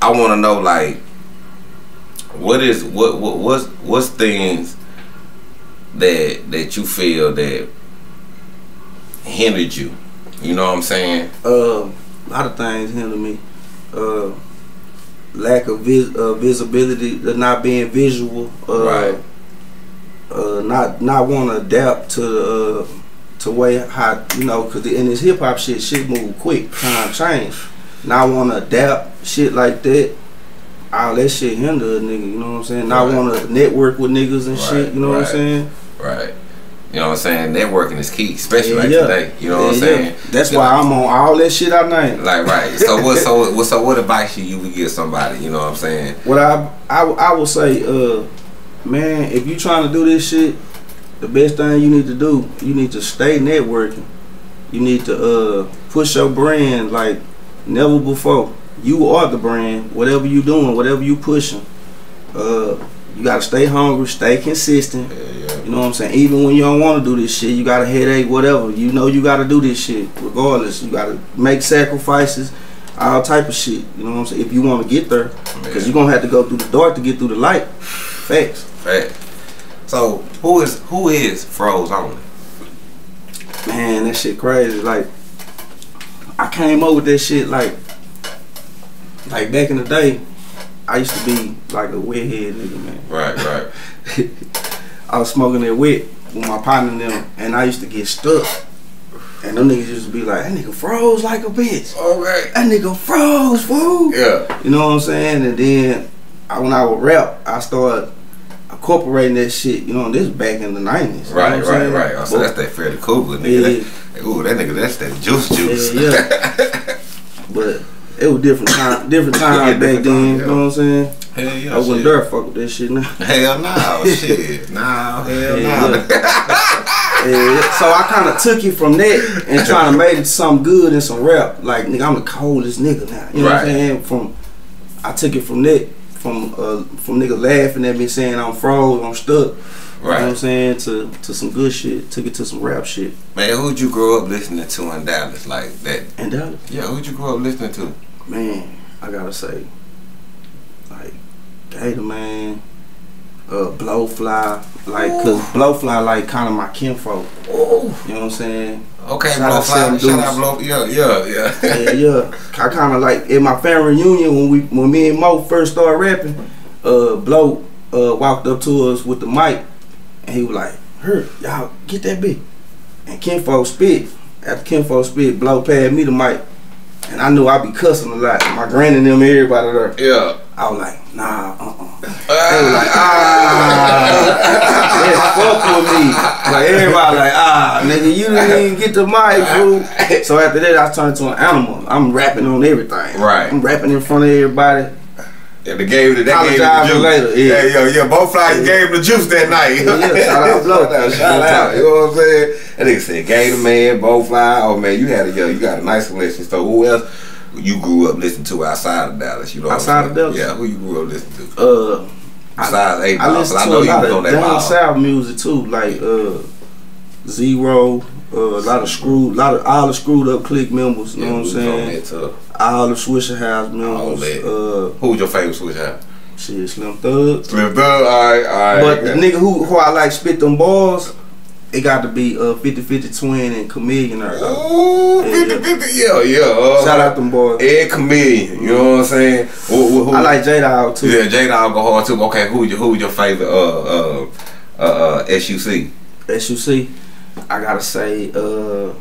I want to know like, what is what what what's what's things that that you feel that hindered you? You know what I'm saying? Uh, a lot of things hinder me. Uh, lack of vis- uh, visibility, not being visual. Uh, Right. Uh, not not want to adapt to the uh, to way how you know because in this hip hop shit, shit move quick, time change. Not want to adapt shit like that. All that shit hinder a nigga. You know what I'm saying? Not Right. want to network with niggas and Right, shit. You know what. I'm saying? Right. You know what I'm saying? Networking is key, especially Yeah, like yeah. today. You know what I'm Yeah, yeah. saying? That's why I'm on all that shit I named. Like right. So what? So what? So what advice you would give somebody? You know what I'm saying? What I I I will say, uh, man, if you trying to do this shit, the best thing you need to do, you need to stay networking. You need to uh push your brand like never before. You are the brand. Whatever you doing, whatever you pushing, uh, you gotta stay hungry, stay consistent. Yeah, yeah. You know what I'm saying? Even when you don't want to do this shit, you got a headache, whatever. You know you got to do this shit regardless. You got to make sacrifices, all type of shit. You know what I'm saying? If you want to get there, because you're gonna have to go through the dark to get through the light. Facts. Fact. So who is who is Froze only? Man, that shit crazy. Like, I came up with that shit like, like back in the day. I used to be like a wet head nigga, man. Right, right. I was smoking that wet with my partner and them, and I used to get stuck. And them niggas used to be like, that nigga froze like a bitch. Okay. That nigga froze, fool. Yeah. You know what I'm saying? And then I, when I would rap, I started incorporating that shit. You know, this back in the 90s. you know Right, right, saying? right. Oh, so But- that's that Freddy Krueger Yeah. nigga. That, ooh, that nigga, that's that juice juice. Yeah, yeah. But it was different time, different times Yeah, back then. time, You know what I'm saying? Hell yeah. I wouldn't shit. dare fuck with that shit now. Hell no, shit. Nah, hell Yeah, no. Yeah, so I kind of took it from that and trying to make it something good and some rap. Like nigga, I'm the coldest nigga now. You know what I'm saying? From I took it from that, from uh, from nigga laughing at me saying I'm froze, I'm stuck. You know what I'm saying? To to some good shit. Took it to some rap shit. Man, who'd you grow up listening to in Dallas like that? And that Yeah, who'd you grow up listening to? man, I gotta say, like Gator Main, uh, Blowfly, like cause Blowfly like kind of my kinfolk. Ooh. You know what I'm saying? Okay, Shout out. Sam Shout out. Blow. Yeah, yeah, yeah. yeah, yeah. I kind of like in my family reunion when we when me and Mo first started rapping. Uh, Blow uh walked up to us with the mic, and he was like, "Her, y'all get that beat." And Kinfolk spit. After Kinfolk spit, Blow passed me the mic, and I knew I'd be cussing a lot. My granny and them, everybody there. yeah. I was like, "Nah, uh, uh They was like, ah, they fuck with me. Like everybody like, ah, nigga, you didn't even get the mic, fool. So after that, I turned to an animal. I'm rapping on everything. Right. I'm rapping in front of everybody. Yeah, they gave it. They gave the juice. later, yeah. yeah, yeah, Both fly, you gave him the juice that night. Yeah, yeah, shout out, Blow. shout out, shout out. You know what I'm saying? And they said, Gator Main, Both fly. Oh man, you had a yo, you got a nice selection. So who else you grew up listening to outside of Dallas? You know, Outside of? Dallas? Yeah, who you grew up listening to? Uh, Besides eight I ball, listen I to know a lot of down ball. south music too, like uh, Z-Ro, uh, a lot of screwed, a lot of all the screwed up click members. You Yeah, know what I'm saying? All the Swishahouse members. Uh, Who was your favorite switch hat? shit, Slim Thug. Slim Thug. All right, all right. But the nigga who who I like spit them balls, it got to be uh 50-50 twin and chameleon. Or, Ooh, Yeah, 50 50, yeah, yeah. Uh, Shout out them boys. Ed Chameleon, you know what I'm saying? Who, who, who, I like J Dog too. Yeah, J Dog go hard too. Okay, who your who your favorite uh uh uh, uh SUC? SUC, I gotta say, uh,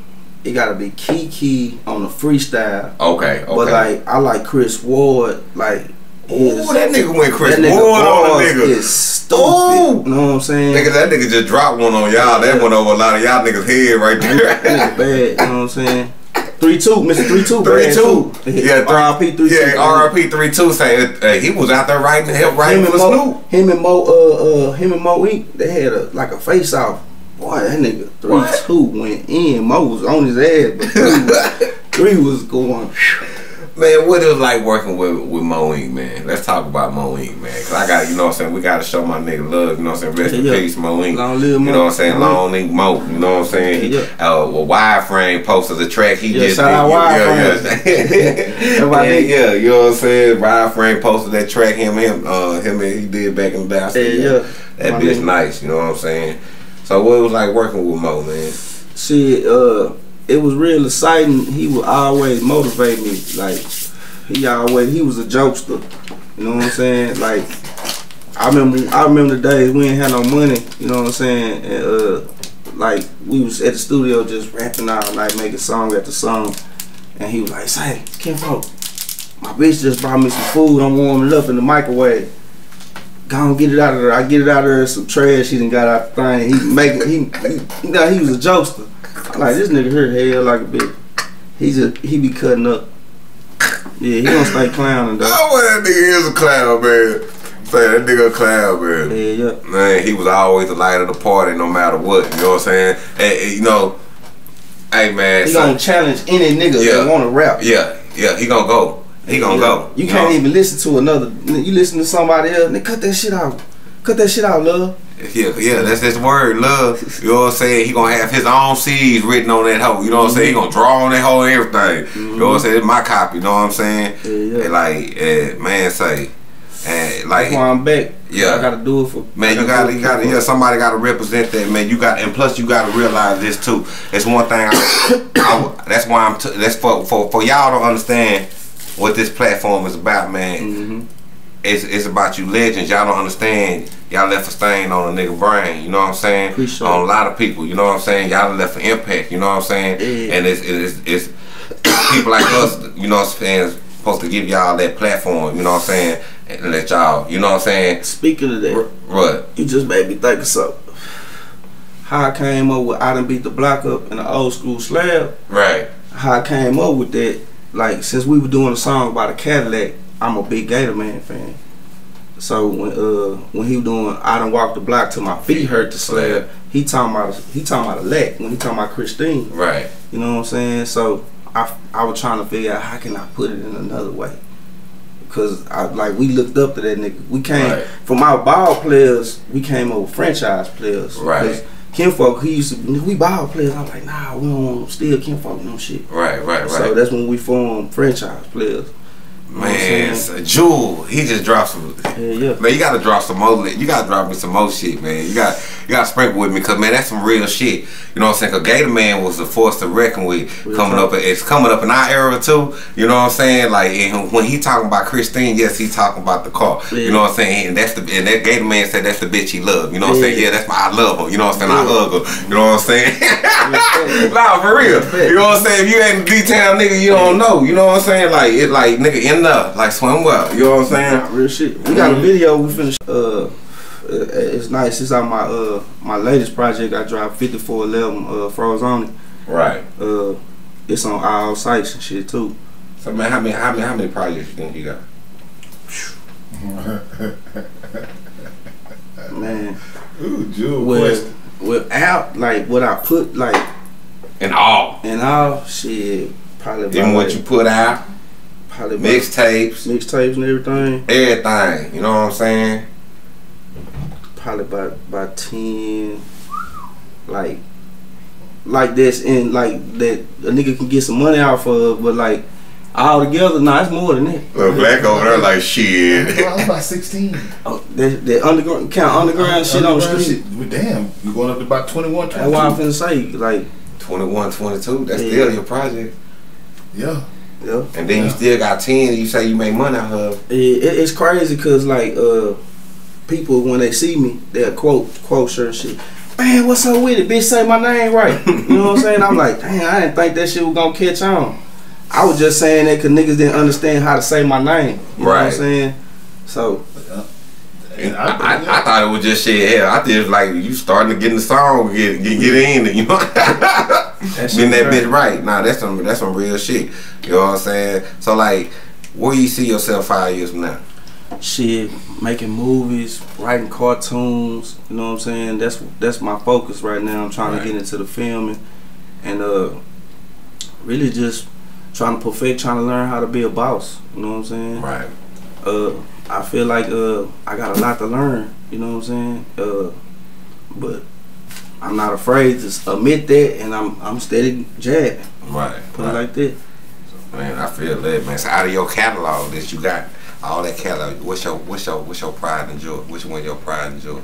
it gotta be Kiki on the freestyle. Okay, okay. But like, I like Chris Ward. Like, Ooh, that nigga went Chris that nigga Ward on the nigga. is stupid. Ooh. You know what I'm saying? Nigga, that nigga just dropped one on y'all. That Yeah. went over a lot of y'all niggas' head right That there. nigga bad. You know what I'm saying? Three two, Mr. Three two, Three bad two, yeah, RIP three two. yeah, RIP three two. Say uh, he was out there writing, help Him writing and for Mo, Snoop. him and Mo, uh, uh, him and Mo Ink. They had a like a face off. Boy, that nigga three What? two went in. Mo was on his ass, but three three was going. Man, what it was like working with with Mo Ink, man? Let's talk about Mo Ink, man. Cause I got, you know what I'm saying, we gotta show my nigga love, you know what I'm saying? Rest in Yeah. peace, Mo Ink. Long live You know what I'm saying? Mo. Long Inc Mo, you know what I'm saying? Yeah. uh, well, Wireframe posted a track he Yeah, just shout out did. Yeah, yeah. Yeah, nigga. yeah, you know what I'm saying? Wireframe posted that track him, him, uh, him and he did back in the day. I said, Yeah, yeah, yeah. That My bitch nigga. nice, you know what I'm saying? So what it was like working with Mo, man? See, uh, it was real exciting. He would always motivate me. Like he always, he was a jokester. You know what I'm saying? Like I remember, I remember the days we ain't had no money. You know what I'm saying? And uh, like we was at the studio just rapping out, like making song after song. And he was like, "Say, Kinfolk, my bitch just brought me some food. I'm warming up in the microwave." Go get it out of there. I get it out of there. Some trash he done got out the thing. He make it. He, he, he was a jokester. Like this nigga here, hell like a bitch. He's a he be cutting up. Yeah, he don't stay clowning though. Oh, well, that nigga is a clown, man. Say that nigga a clown, man. Yeah, yeah. Man, he was always the light of the party, no matter what. You know what I'm saying? And, you know, hey man, He gonna challenge any nigga Yeah. that wanna rap. yeah, yeah, he gonna go. He gonna Yeah. go. You can't even listen to another. You listen to somebody else. Nigga, cut that shit out. Cut that shit out, love. Yeah, yeah, that's his word, love. You know what I'm saying? He gonna have his own seeds written on that hoe. You know what I'm saying? He gonna draw on that hoe and everything. You know what I'm saying? It's my copy. You know what I'm saying? Yeah, yeah. And like, eh, man, say, And like That's why I'm back. Yeah. I gotta do it for Man, you gotta you gotta, yeah, somebody gotta represent that, man. You got, and plus you gotta realize this too. It's one thing. I, I- that's why I'm. T- that's for, for for y'all to understand what this platform is about, man. Mhm. It's it's about you legends. Y'all don't understand. Y'all left a stain on a nigga brain. You know what I'm saying? Appreciate on a lot of people. You know what I'm saying? Y'all left an impact. You know what I'm saying? Yeah. And it's it's it's people like us. You know what I'm saying? Supposed to give y'all that platform. You know what I'm saying? And let y'all. You know what I'm saying? Speaking of that, What? you just made me think of something. How I came up with I done beat the block up in the old school slab. Right. How I came up with that, like since we were doing a song about a Cadillac, I'm a big Gator Main fan. So when uh when he was doing I done walked the block till my feet hurt the slab, he talking about he talking about a lack when he talking about Christine. Right. You know what I'm saying? So I, I was trying to figure out how can I put it in another way. Cause I like we looked up to that nigga. We came Right. from our Ball Playas. We came over Franchize Playaz. Right. Kinfolk, he used to we Ball Playas. I was like, nah, we don't steal Kinfolk no shit. Right. Right. Right. So that's when we formed Franchize Playaz. Man, so Jewel, he just dropped some. Yeah, yeah. Man, you gotta drop some more. You gotta drop me some more shit, man. You got you gotta sprinkle with me, cause man, that's some real shit. You know what I'm saying? Cause Gator Main was a force to reckon with. Real coming talk. up, it's coming up in our era too. You know what I'm saying? Like and when he talking about Christine, yes, he talking about the car. Yeah. You know what I'm saying? And that's the and that Gator Main said that's the bitch he love. You know what I'm saying? Yeah. That's my I love her. You know what I'm saying? I hug her. You know what I'm saying? Nah, for real. You know what I'm saying? If you ain't a D-town nigga, you don't know. You know what I'm saying? Like it, like nigga in the like swim well. You know what I'm saying? Nah, real shit. We got a video we finished. Uh, uh, it's nice. It's on my uh my latest project. I dropped 5411 uh froze on it. Right. Uh, it's on all sites and shit too. So man, how many how many how many projects you think you got? Man, Ooh, Jewel with question. without like what I put like In all. and all shit, probably about Even what like, you put out, probably about mixtapes, mixtapes and everything. everything. You know what I'm saying? Probably about about ten, like like this and like that a nigga can get some money off of, but like all together, nah, it's more than that. Little black over there like shit. Well, I'm about 16. Oh, that, that underground count underground shit on the Underground street. shit. Well, damn, you going up to about 21, That's what I'm 22. finna say. Like, 21, 22, that's Yeah. still your project. Yeah. Yeah. And then you still got 10 you say you make money out of. It, it, it's crazy because like uh people when they see me they'll quote quote certain shit. Man, what's up with it? Bitch, say my name right. You know what I'm saying? I'm like, damn, I didn't think that shit was gonna catch on. I was just saying that because niggas didn't understand how to say my name. You know what I'm saying? So And I, I, I thought it was just shit. Hell, I just like you starting to get in the song, get get, get in, you know. that Getting that crazy. bitch right. Nah, that's some that's some real shit. You know what I'm saying? So like, where you see yourself five years from now? shit, making movies, writing cartoons. You know what I'm saying? That's that's my focus right now. I'm trying Right. to get into the filming, and uh, really just trying to perfect, trying to learn how to be a boss. You know what I'm saying? Right. Uh, I feel like uh, I got a lot to learn. You know what I'm saying? Uh, but I'm not afraid to admit that, and I'm I'm steady jabbing. Right. Put right. it like that. Man, I feel that, man. So out of your catalog that you got, all that catalog, what's your what's your what's your pride and joy? Which one your pride and joy?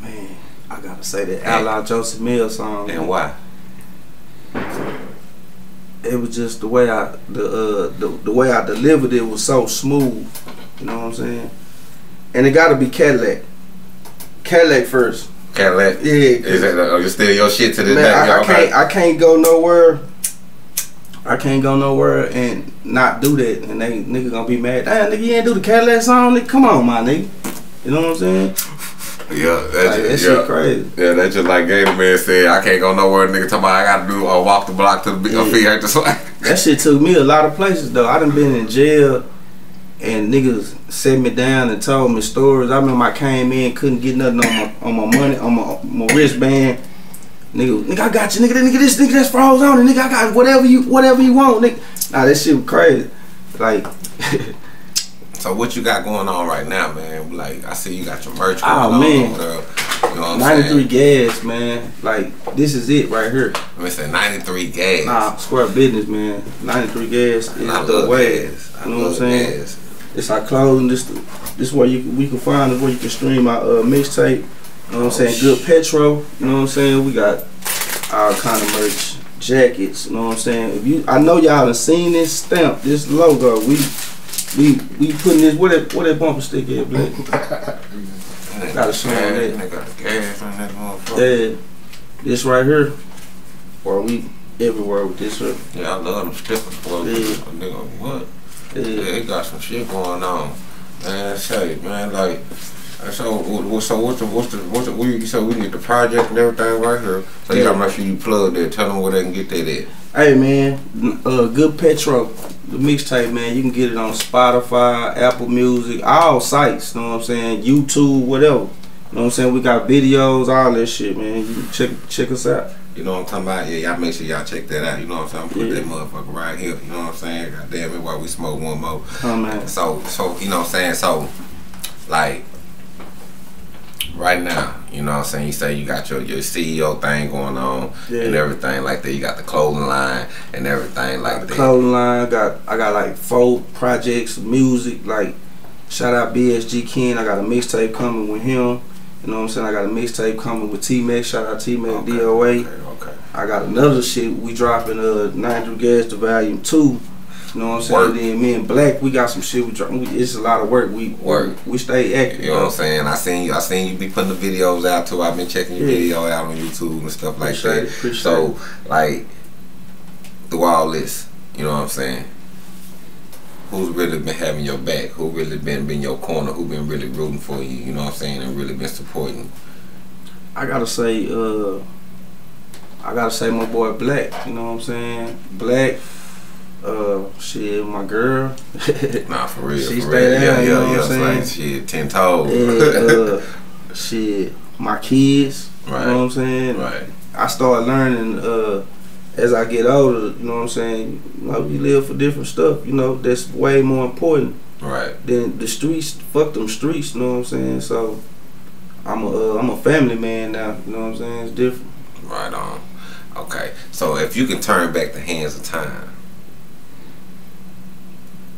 Man, I gotta say that Outlaw Joseph Mills song. And why? it was just the way I the uh the, the way I delivered it was so smooth. You know what I'm saying? And it gotta be Cadillac. Cadillac first. Cadillac. Yeah. Is that uh, you still your shit to this Man, day? I, I can't I can't go nowhere. I can't go nowhere and not do that and they nigga gonna be mad. Damn nigga you ain't do the Cadillac song, nigga. Come on my nigga. You know what I'm saying? Yeah, that's Like, that just, shit yeah. crazy. Yeah, that's just like Gator Main said. I can't go nowhere. Nigga, talking about I gotta do or walk the block to the Yeah. yeah. feet hurt the swag. That shit took me a lot of places though. I done been in jail and niggas set me down and told me stories. I remember I came in, couldn't get nothing on my on my money, on my, my wristband. Nigga, nigga, I got you, nigga, nigga, this nigga that's froze on it, nigga, I got whatever you whatever you want, nigga. Nah, that shit was crazy. Like So what you got going on right now, man? Like I see you got your merch ah, going Oh, on man. over there. You know what I'm 93 saying? gas, man. Like this is it right here. Let me say 93 gas. Nah, square business, man. 93 gas is I the way. gas. I You know what I'm saying? gas. It's our clothing. This this where you we can find it where you can stream our uh, mixtape. You know what I'm saying? Good Petro. You know what I'm saying? We got our kind of merch, jackets. You know what I'm saying? If you, I know y'all done seen this stamp, this logo. We we we putting this. What that what that bumper stick at, Black? Gotta show 'em that. They got the gas on that motherfucker. Yeah, this right here. Or we everywhere with this. Right? Yeah, I love them stickers, boy. Yeah. Nigga, what? Yeah. They got some shit going on. Man, say, man, like, so, what, so what's the, what's the, what's the, we, so we get the project and everything right here. So you gotta make sure you plug that. Tell them where they can get that at. Hey man, uh, good Petro, the mixtape man. You can get it on Spotify, Apple Music, all sites. You know what I'm saying? YouTube, whatever. You know what I'm saying? We got videos, all that shit, man. You can check check us out. You know what I'm talking about? Yeah, y'all make sure y'all check that out. You know what I'm saying? Put Yeah. that motherfucker right here. You know what I'm saying? God damn it, while we smoke one more. Oh man. So, so you know what I'm saying? So, like, right now, you know what I'm saying? You say you got your, your CEO thing going on Yeah. and everything like that. You got the clothing line and everything like the that. clothing line. I got I got like four projects, music. Like shout out BSG Ken. I got a mixtape coming with him. You know what I'm saying? I got a mixtape coming with T Mac. Shout out T Mac Okay, DOA. Okay, okay. I got another shit. We dropping uh Nigel Gas to Volume Two. You know what I'm saying? Work. Then me and Black, we got some shit. We drop. We, it's a lot of work. We Work. We stay active. You know what I'm saying? I seen you. I seen you be putting the videos out too. I've been checking your Yeah. video out on YouTube and stuff like Appreciate that. it, so, like, through all this, you know what I'm saying? Who's really been having your back? Who really been been your corner? Who been really rooting for you? You know what I'm saying? And really been supporting. I gotta say, uh, I gotta say my boy Black. You know what I'm saying? Black. Uh, shit, my girl. Nah, for real. She for stay real. down, yeah, you yeah, know what yeah. I'm saying? like shit, ten toes. and, uh, shit, my kids. Right. You know what I'm saying? right. I started learning uh, as I get older. You know what I'm saying? You know, you live for different stuff. You know, that's way more important Right. than the streets. Fuck them streets. You know what I'm saying? So I'm a uh, I'm a family man now. You know what I'm saying? It's different. Right on. Okay. So if you can turn back the hands of time,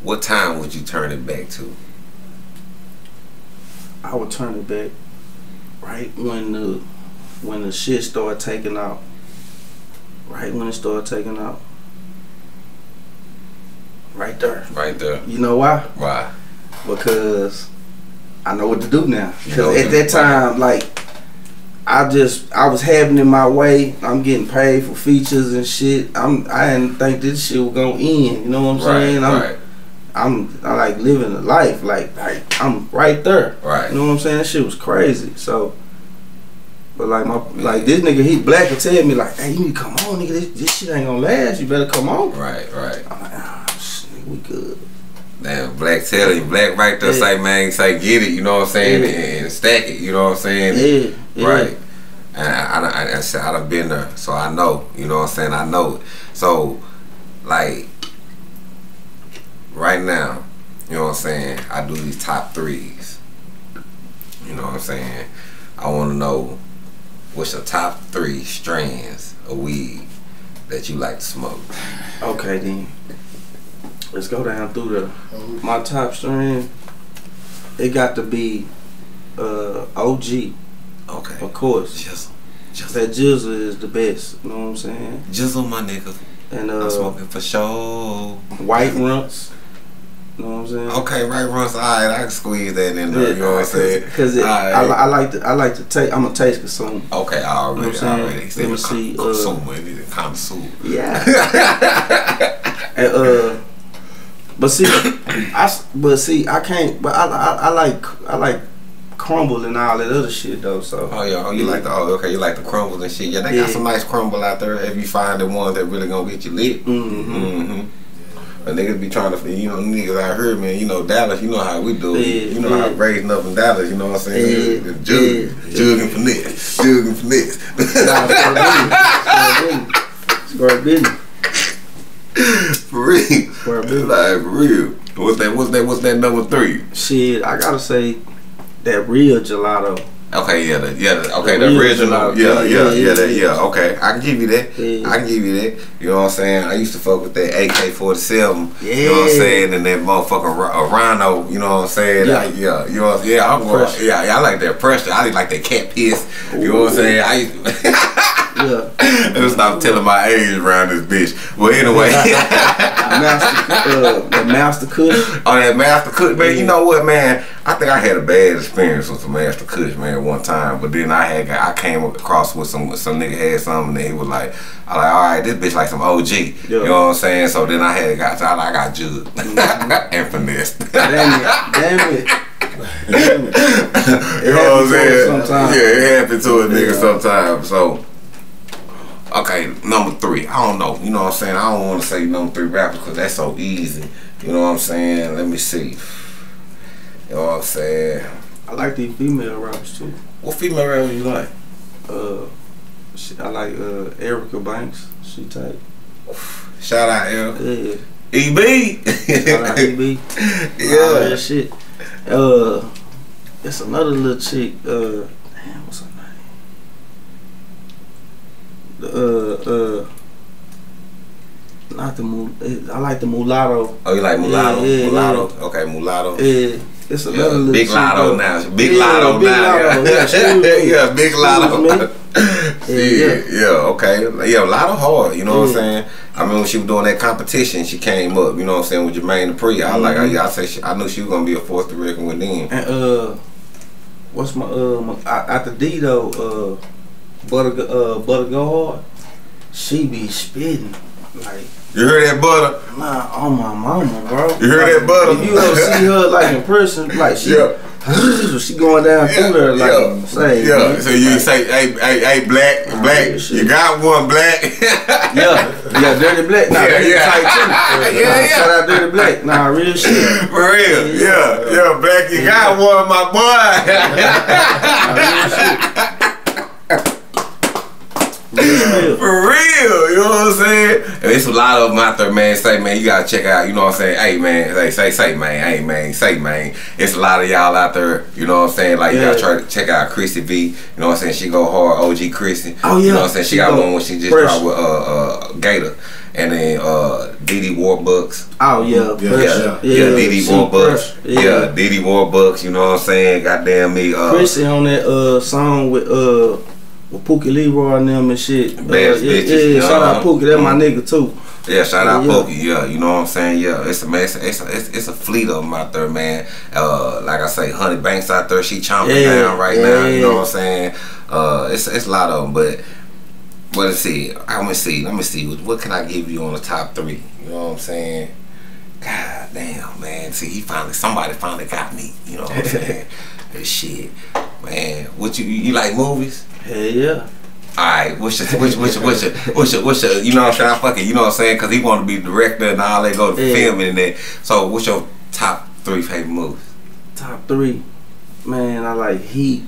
what time would you turn it back to? I would turn it back right when the when the shit started taking out. Right when it started taking out. Right there. Right there. You know why? Why? because I know what to do now. You know Because at that time, like, I just I was having it my way. I'm getting paid for features and shit. I'm I didn't think this shit was gonna end. You know what I'm Right. saying? I'm Right. I'm I like living a life. Like like I'm right there. Right. You know what I'm saying? That shit was crazy. So. But like my like this nigga, he black and tell me like, hey, you need to come on, nigga. This, this shit ain't gonna last. You better come on. Right. Right. I'm like, ah, shit, nigga, we good. Damn, black telling you, black right there Yeah. say, man, say get it, you know what I'm saying, Yeah. and, and stack it, you know what I'm saying? Yeah, yeah. Right. And I, I, I, I, said, I done been there, so I know, you know what I'm saying, I know it. So, like, right now, you know what I'm saying, I do these top threes. You know what I'm saying? I want to know what's your top three strands of weed that you like to smoke. Okay then. Let's go down through the my top strand. It got to be uh OG, Okay. of course. Just, just, That Jizzle is the best, you know what I'm saying? jizzle my nigga. And uh, I'm smoking for sure. White Runts. You know what I'm saying? Okay, right, runs. All right, I can squeeze that in there. you know what I'm saying? Because I, Alright. I like to I like to take I'm a taste consumer. Okay, I already, You know what I'm saying? already. Let me a see, uh, consumer. He's a connoisseur. Yeah. and uh but see I but see I can't but I, I I like I like crumble and all that other shit though so Oh yeah, oh you like the oh okay, you like the crumbles and shit. Yeah, they Yeah. got some nice crumble out there. If you find the ones that really gonna get you lit. Mhm. Mm-hmm. But niggas be trying to, you know, niggas out here, man. You know Dallas. You know how we do. it. Yeah, you know how yeah. raising up in Dallas. You know what I'm saying? Yeah, Jug, yeah. jug and finesse, jug and finesse. Square business. for real. Square business. Like for real. What's that? What's that? What's that number three? Shit, I gotta say that real gelato. Okay, yeah, the, yeah, the, okay, The the, original, original, yeah, yeah, yeah, yeah, yeah, that, yeah. okay, I can give you that, Yeah. I can give you that, you know what I'm saying, I used to fuck with that AK-47, yeah. you know what I'm saying, and that motherfucking Rhino, you know what I'm saying, Yeah. I, yeah, you know what I'm saying, yeah, I'm going, yeah, yeah, I like that pressure, I like that cat piss, you know what I'm saying, I used Yeah. Me stop telling my age around this bitch. Well, anyway. Master, uh, the Master Kush. On that Master Kush, man, you know what, man? I think I had a bad experience with some Master Kush, man, one time. But then I had I came across with some some nigga had something and he was like, I like, all right, this bitch like some OG. You know what I'm saying? So then I had got I, I got jugged and finessed. Damn it. Damn it. Damn it. you know what I'm happens to us saying? sometimes. Yeah, it happened to a nigga Yeah. sometimes. So okay, number three. I don't know. You know what I'm saying? I don't want to say number three rappers because that's so easy. You know what I'm saying? Let me see. You know what I'm saying? I like these female rappers too. What female rapper you like? Uh, she, I like uh Erica Banks. She tight. Shout out L. Yeah. EB. I like EB. yeah. All that shit. Uh, it's another little chick. Uh, damn, what's her name? The, uh, uh, not the mul. eh, I like the mulatto. Oh, you like mulatto? Yeah, yeah, mulatto. Okay, mulatto. Yeah, it's Yeah, another little big Latto now. Big Yeah, Latto big now. Latto. Yeah, yeah, me. yeah, big Latto. Yeah, Yeah, yeah, okay. Yeah, Latto hard, you know what I'm saying? I mean, when she was doing that competition, she came up, you know what I'm saying, with Jermaine Dupri. I like, Mhm. I, I say, she, I knew she was gonna be a force to reckon with then. And uh, what's my uh my, a- after D though uh, butter uh butter go hard. She be spitting like You heard that butter? nah on my mama, bro. You heard Like, that butter? If you ever see her like in person, like she Yeah. she going down through there like yeah, say yeah. man. So you Like, say, hey, hey, hey, black, Oh, black, shit. you got one, black. yeah yeah dirty black nah Yeah, dirty yeah. tight too. Yeah, Nah, yeah. shout out dirty black nah real shit For real, yeah, yeah, black, you got one, my boy. nah, real shit. Real. For real, you know what I'm saying? And it's a lot of them out there, man. Say, man, you gotta check out. You know what I'm saying? Hey, man, say, say, say, man, hey, man, say, man. It's a lot of y'all out there. You know what I'm saying? Like, you gotta try to check out Chrissy V. You know what I'm saying? She go hard, OG Chrissy. Oh, yeah. You know what I'm saying? She, She got go one when she just fresh. dropped with uh, uh, Gator, and then uh, Didi Warbucks. Oh yeah, Yeah, pressure. Yeah, yeah, Didi Warbucks. pressure. Yeah. Didi Warbucks. You know what I'm saying? Goddamn me. Uh, Chrissy on that uh song with uh with Pookie Leroy and them and shit. Uh, Bad yeah, bitches, yeah, shout out uh, Pookie, that my mm. nigga too. Yeah, shout out Yeah. Pokey. Yeah, you know what I'm saying. Yeah, it's a man. It's a, it's a, it's, a fleet of them out there, man. Uh, like I say, Honey Banks out there. She chomping Yeah, down right now. You know what I'm saying. Uh, it's it's a lot of them, but. But let's see. I'm gonna see. Let me see. What can I give you on the top three? You know what I'm saying? God damn, man. See, he finally, somebody finally got me. You know what I'm saying? This shit, man. What you you like movies? Hell yeah. Alright, what's your, what's, what's, your, what's, your, what's, your, what's your, you know what I'm saying? I fucking, you know what I'm saying? Because he want to be director and all that, go to Yeah. filming and that. So, what's your top three favorite movies? Top three. Man, I like Heat.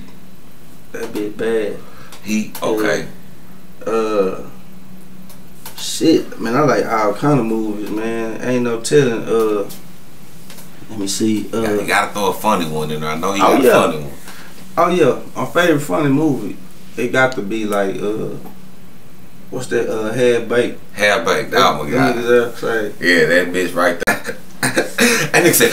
That bit bad. He, okay. Uh shit. Man, I like all kind of movies, man. Ain't no telling uh let me see. You gotta- Uh you gotta throw a funny one in there. I know you Oh, got yeah. a funny one. Oh yeah, my favorite funny movie. It got to be like uh what's that uh half baked. Half baked. Oh my god. Yeah, that bitch right there. that nigga said,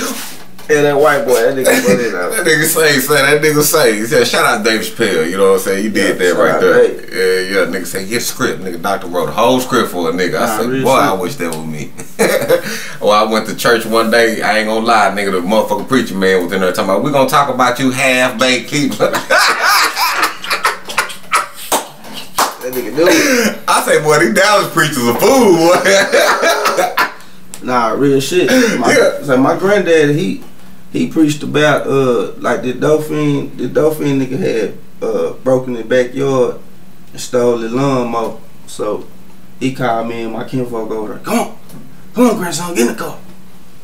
Yeah, that white boy, that nigga funny though. that nigga say, say, that nigga say, he said, shout out Dave Chappelle, you know what I'm saying? You did Yeah, that right there. Dave. Yeah, yeah, nigga say, get script. Nigga, doctor wrote a whole script for a nigga. I said, real boy, I wish that was me. well, I went to church one day, I ain't gonna lie, nigga, the motherfucking preacher man was in there talking about, we gonna talk about you half-baked people. That nigga do it. I say, boy, these Dallas preachers a fool, boy. Nah, real shit. My, Yeah. Like my granddad, he he preached about uh like the dolphin the dolphin nigga had uh broken the backyard and stole the lawnmower. So he called me and my kinfolk over there. Come on, come on, grandson, get in the car.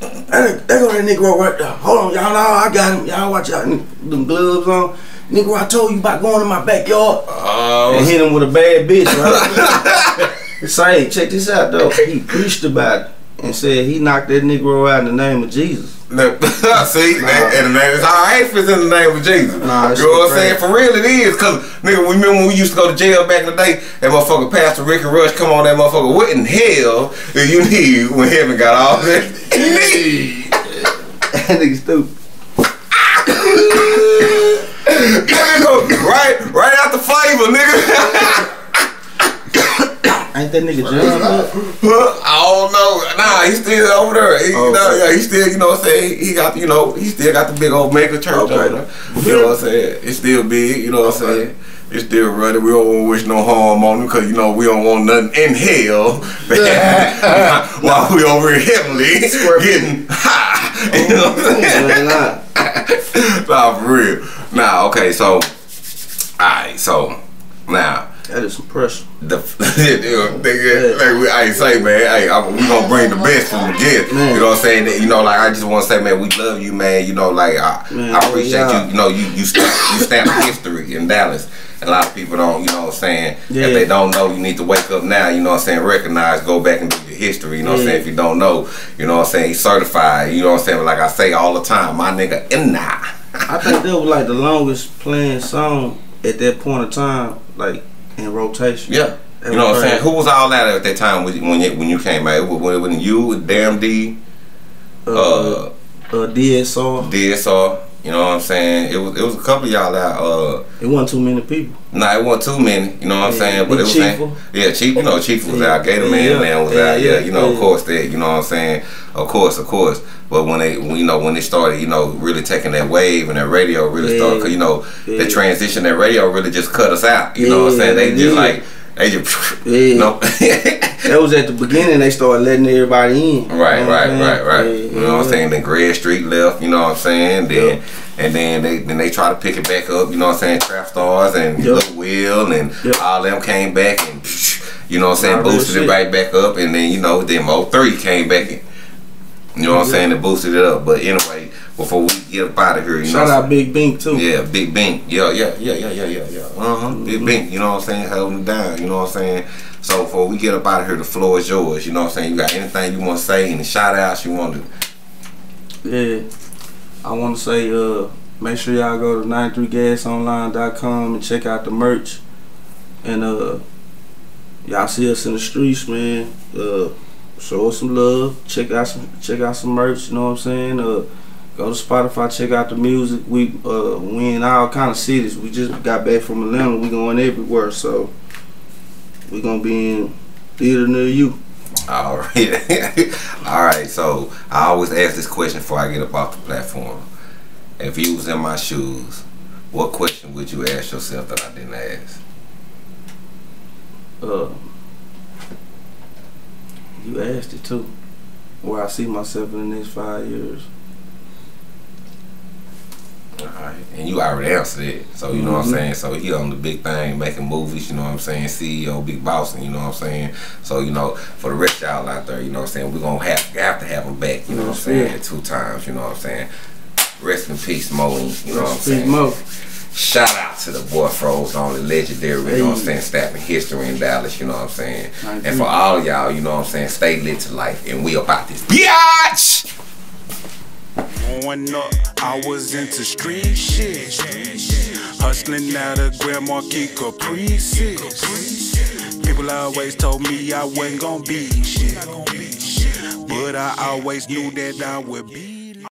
There, there go that nigga right there. Hold on, y'all know I got him. Y'all watch out. Them gloves on. Nigga, I told you about going in my backyard Oh, and hit him with a bad bitch, right? Say, check this out though. He preached about it and said he knocked that Negro out in the name of Jesus. See, Nah. that, and that is our is in the name of Jesus. Nah, you know what I'm saying? For real, it is. Cause nigga, we remember when we used to go to jail back in the day. That motherfucker Pastor Ricky Rush come on that motherfucker. What in hell do you need when heaven got all that? you need? that nigga stupid. Nigga, right, right out the flavor, nigga. Ain't that nigga John? up? I don't know. Nah, he's still over there. He, Okay. no, yeah, he still, you know what I'm saying? He got, you know, he still got the big old mega church Okay. over there. You know what I'm saying? It's still big, you know what I'm saying? It's still running. We don't want to wish no harm on him because, you know, we don't want nothing in hell while we over here heavenly getting high. You know what I'm oh, saying? Man, nah. Nah, for real. Nah, okay, so, alright, so, now, That is some pressure. the nigga, like we, I say, man, hey, I, we gonna bring the best from the gift. Man. You know what I'm saying? You know, like I just want to say, man, we love you, man. You know, like I, Man, I appreciate yeah. you. You know, you you stamp you stamp history in Dallas. A lot of people don't, you know what I'm saying? Yeah. If they don't know, you need to wake up now, you know what I'm saying? Recognize, go back and do your history, you know what I'm Yeah. saying? If you don't know, you know what I'm saying? He's certified, you know what I'm saying? But like I say all the time, my nigga, inna. I think that was like the longest playing song at that point of time, like in rotation. Yeah. You know what I'm saying? Who was all that at that time when when you, when you came out? When, when you, Damn D, Uh, uh, uh, DSR. DSR. You know what I'm saying? It was it was a couple of y'all out. Uh, It wasn't too many people. nah, it wasn't too many. You know what I'm Yeah, saying? But it was Chief. saying, yeah, Chief. You know, Chief was Yeah, out. Gator Main yeah. man was Yeah, out. Yeah, you know, of course that. You know what I'm saying? Of course, of course. But when they, when, you know, when they started, you know, really taking that wave and that radio really started, cause you know, the transition that radio really just cut us out. You know what I'm saying? They just like they just Yeah. know. That was at the beginning. They started letting everybody in. Right, You know right, right, right. Yeah, you know what I'm saying? Then Greg Street left, you know what I'm saying? Then and then they then they try to pick it back up, you know what I'm saying? Trap Stars and Yep. Will and Yep. all them came back and you know what I'm saying, boosted it right back up and then you know, then Mo three came back and you know what I'm Yeah. saying, and boosted it up. But anyway, before we get up out of here, you Shout know out Big Bink too. yeah, Big Bink. Yeah, yeah, yeah, yeah, yeah, yeah, yeah. Uh huh. Mm-hmm. Big Bink. You know what I'm saying? Holding it down. You know what I'm saying? So before we get up out of here, the floor is yours. You know what I'm saying? You got anything you want to say? Any shout outs you want to? Yeah. I want to say, uh, make sure y'all go to 93gasonline.com and check out the merch. And uh, y'all see us in the streets, man. Uh, show us some love. Check out some, check out some merch. You know what I'm saying? Uh, go to Spotify. Check out the music. We uh, we in all kind of cities. We just got back from Atlanta. We going everywhere. So we gonna be in theater near you. All right. All right. So I always ask this question before I get up off the platform. If you was in my shoes, what question would you ask yourself that I didn't ask? Uh, you asked it too. Where I see myself in the next five years. Alright. And you already answered it. So you know what I'm Mhm. saying? So he on the big thing, making movies, you know what I'm saying? CEO, big boss, and you know what I'm saying? So, you know, for the rest y'all out there, you know what I'm saying, we're gonna have, have to have him back, you know what I'm saying, two times, you know what I'm saying? Rest in peace, Mo, you know what I'm saying? more. Shout out to the boy Froze, only legendary, you know what I'm saying, staffing history in Dallas, you know what I'm saying? And for all y'all, you know what I'm saying, stay lit to life, and we about this. Biatch! Growing up, I was into street shit. Hustling out of Grand Marquis Caprices. People always told me I wasn't gonna be shit. But I always knew that I would be